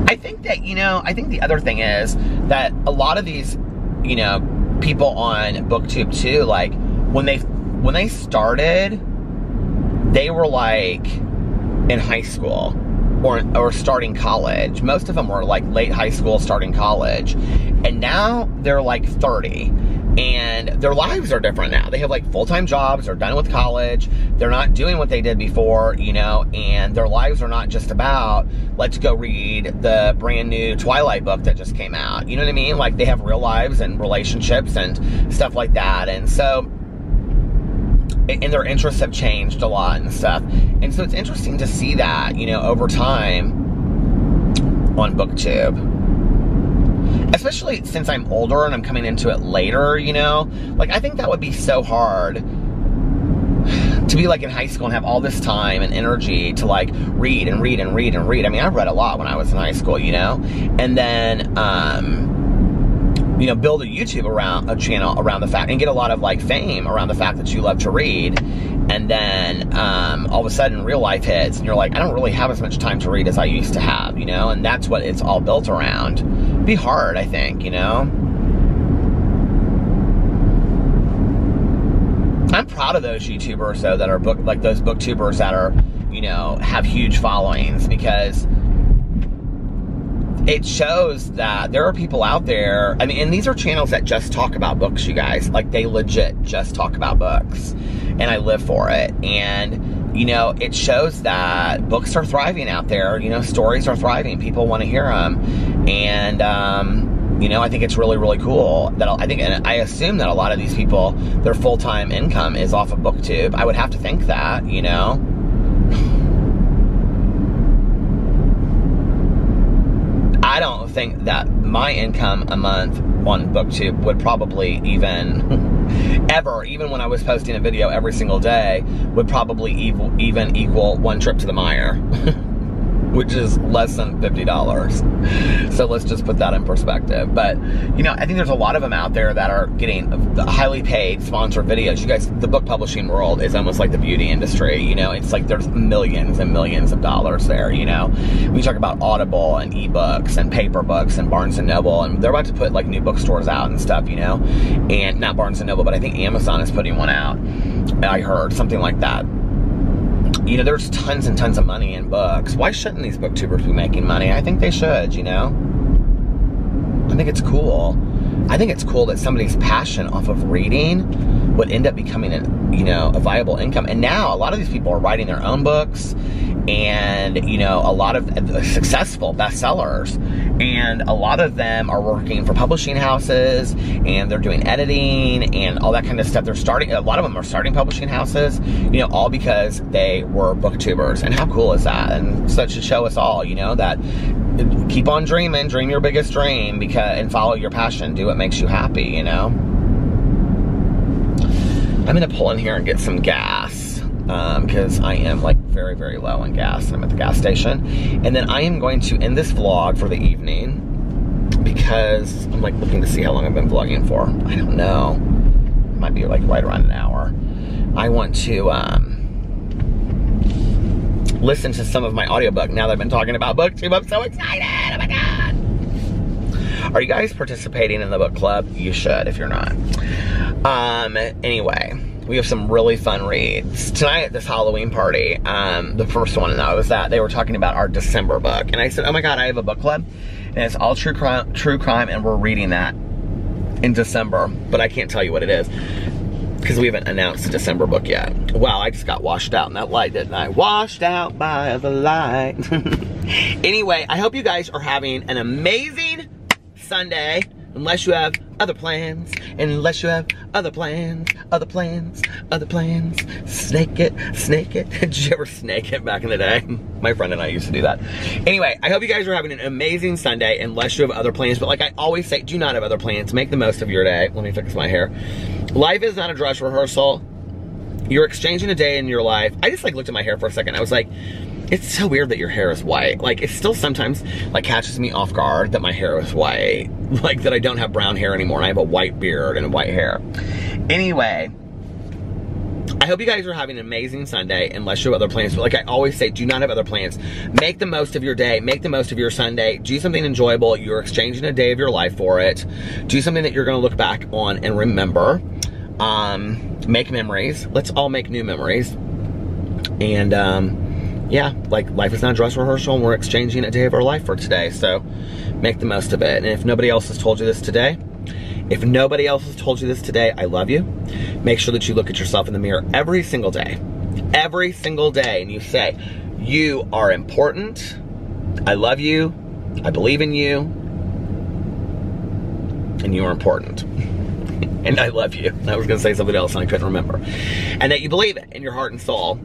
I think that you know i think the other thing is that a lot of these you know people on booktube too like when they when they started they were like in high school or, or starting college. Most of them were like late high school, starting college. And now they're like 30 and their lives are different now. They have like full-time jobs, they're done with college, they're not doing what they did before, you know, and their lives are not just about let's go read the brand new Twilight book that just came out. You know what I mean? Like they have real lives and relationships and stuff like that. And so and their interests have changed a lot and stuff. And so it's interesting to see that, you know, over time on BookTube. Especially since I'm older and I'm coming into it later, you know? Like, I think that would be so hard to be like in high school and have all this time and energy to like read and read and read and read. I mean, I read a lot when I was in high school, you know? And then, um, you know, build a YouTube around a channel around the fact and get a lot of like fame around the fact that you love to read. and then um, all of a sudden real life hits and you're like i don't really have as much time to read as i used to have you know? And that's what it's all built around. Be hard i think you know? I'm proud of those youtubers though that are book like those booktubers that are you know have huge followings because it shows that there are people out there. I mean, and these are channels that just talk about books, you guys. Like, they legit just talk about books. And I live for it. And, you know, it shows that books are thriving out there. You know, stories are thriving. People want to hear them. And, um, you know, I think it's really, really cool that I think, and I assume that a lot of these people, their full time income is off of BookTube. I would have to think that, you know. I don't think that my income a month on BookTube would probably even, ever, even when I was posting a video every single day, would probably even equal one trip to the Meijer. which is less than $50. So let's just put that in perspective. But, you know, I think there's a lot of them out there that are getting highly paid sponsored videos. You guys, the book publishing world is almost like the beauty industry. You know, it's like there's millions and millions of dollars there, you know. We talk about Audible and ebooks and paper books and Barnes and Noble, and they're about to put like new bookstores out and stuff, you know. And not Barnes and Noble, but I think Amazon is putting one out. I heard something like that you know, there's tons and tons of money in books. Why shouldn't these booktubers be making money? I think they should, you know? I think it's cool. I think it's cool that somebody's passion off of reading would end up becoming a, you know, a viable income. And now a lot of these people are writing their own books and, you know, a lot of successful bestsellers. And a lot of them are working for publishing houses and they're doing editing and all that kind of stuff. They're starting, a lot of them are starting publishing houses, you know, all because they were booktubers. And how cool is that? And so to show us all, you know, that keep on dreaming, dream your biggest dream because, and follow your passion. Do what makes you happy, you know? I'm gonna pull in here and get some gas because um, I am like very, very low on gas. I'm at the gas station. And then I am going to end this vlog for the evening because I'm like looking to see how long I've been vlogging for. I don't know. It might be like right around an hour. I want to um, listen to some of my audiobook now that I've been talking about booktube. I'm so excited. Oh my God. Are you guys participating in the book club? You should if you're not. Um, anyway, we have some really fun reads. Tonight at this Halloween party, um, the first one that was that, they were talking about our December book. And I said, oh my God, I have a book club. And it's all true crime, true crime and we're reading that in December. But I can't tell you what it is because we haven't announced the December book yet. Wow, I just got washed out in that light, didn't I? Washed out by the light. anyway, I hope you guys are having an amazing Sunday, unless you have other plans, and unless you have other plans, other plans, other plans, snake it, snake it. Did you ever snake it back in the day? My friend and I used to do that. Anyway, I hope you guys are having an amazing Sunday, unless you have other plans, but like I always say, do not have other plans. Make the most of your day. Let me fix my hair. Life is not a dress rehearsal. You're exchanging a day in your life. I just like looked at my hair for a second. I was like, it's so weird that your hair is white. Like it still sometimes like catches me off guard that my hair is white. Like that I don't have brown hair anymore and I have a white beard and white hair. Anyway, I hope you guys are having an amazing Sunday unless you have other plans. But like I always say, do not have other plans. Make the most of your day. Make the most of your Sunday. Do something enjoyable. You're exchanging a day of your life for it. Do something that you're going to look back on and remember. Um, make memories. Let's all make new memories. And um, yeah, like life is not a dress rehearsal and we're exchanging a day of our life for today. So make the most of it. And if nobody else has told you this today, if nobody else has told you this today, I love you. Make sure that you look at yourself in the mirror every single day. Every single day. And you say, you are important. I love you. I believe in you. And you are important. and I love you. I was going to say something else and I couldn't remember. And that you believe it in your heart and soul.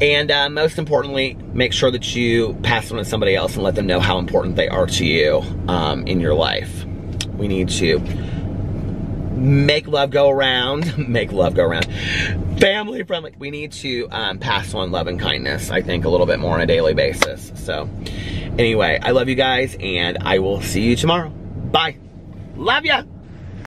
And uh, most importantly, make sure that you pass on to somebody else and let them know how important they are to you um, in your life. We need to make love go around, make love go around, family friendly. We need to um, pass on love and kindness, I think, a little bit more on a daily basis. So anyway, I love you guys and I will see you tomorrow. Bye. Love ya.